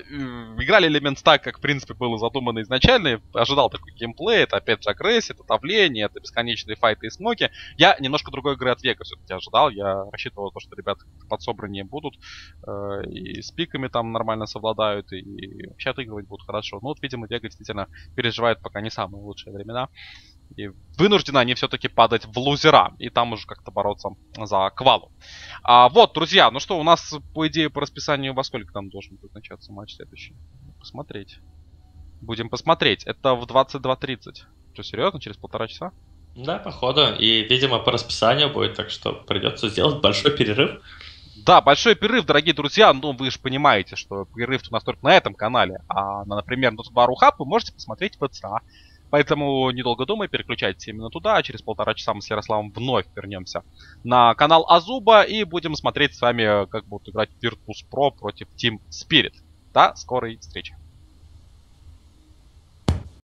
Speaker 1: играли элемент так, как, в принципе, было задумано изначально. Ожидал такой геймплей. Это, опять же, агрессия, это давление, это бесконечные файты и смоки. Я немножко другой игры от века все-таки ожидал. Я рассчитывал, что ребята подсобраннее будут. Э, и с пиками там нормально совладают, и вообще отыгрывать будут хорошо. Ну, вот, видимо, Вега действительно переживает пока не самые лучшие времена. И вынуждены они все-таки падать в лузера. И там уже как-то бороться за квалу. А, вот, друзья, ну что, у нас, по идее, по расписанию во сколько там должен будет начаться матч следующий? Посмотреть. Будем посмотреть. Это в 22.30. Что, серьезно? Через полтора часа?
Speaker 2: Да, походу. И, видимо, по расписанию будет, так что придется сделать большой перерыв.
Speaker 1: Да, большой перерыв, дорогие друзья. Ну, вы же понимаете, что перерыв у нас только на этом канале. А, например, на Subaru Hub вы можете посмотреть в ВЦА. Поэтому, недолго думая, переключайтесь именно туда. А через полтора часа мы с Ярославом вновь вернемся на канал Азуба и будем смотреть с вами, как будут играть Virtus Pro против Team Spirit. До скорой встречи.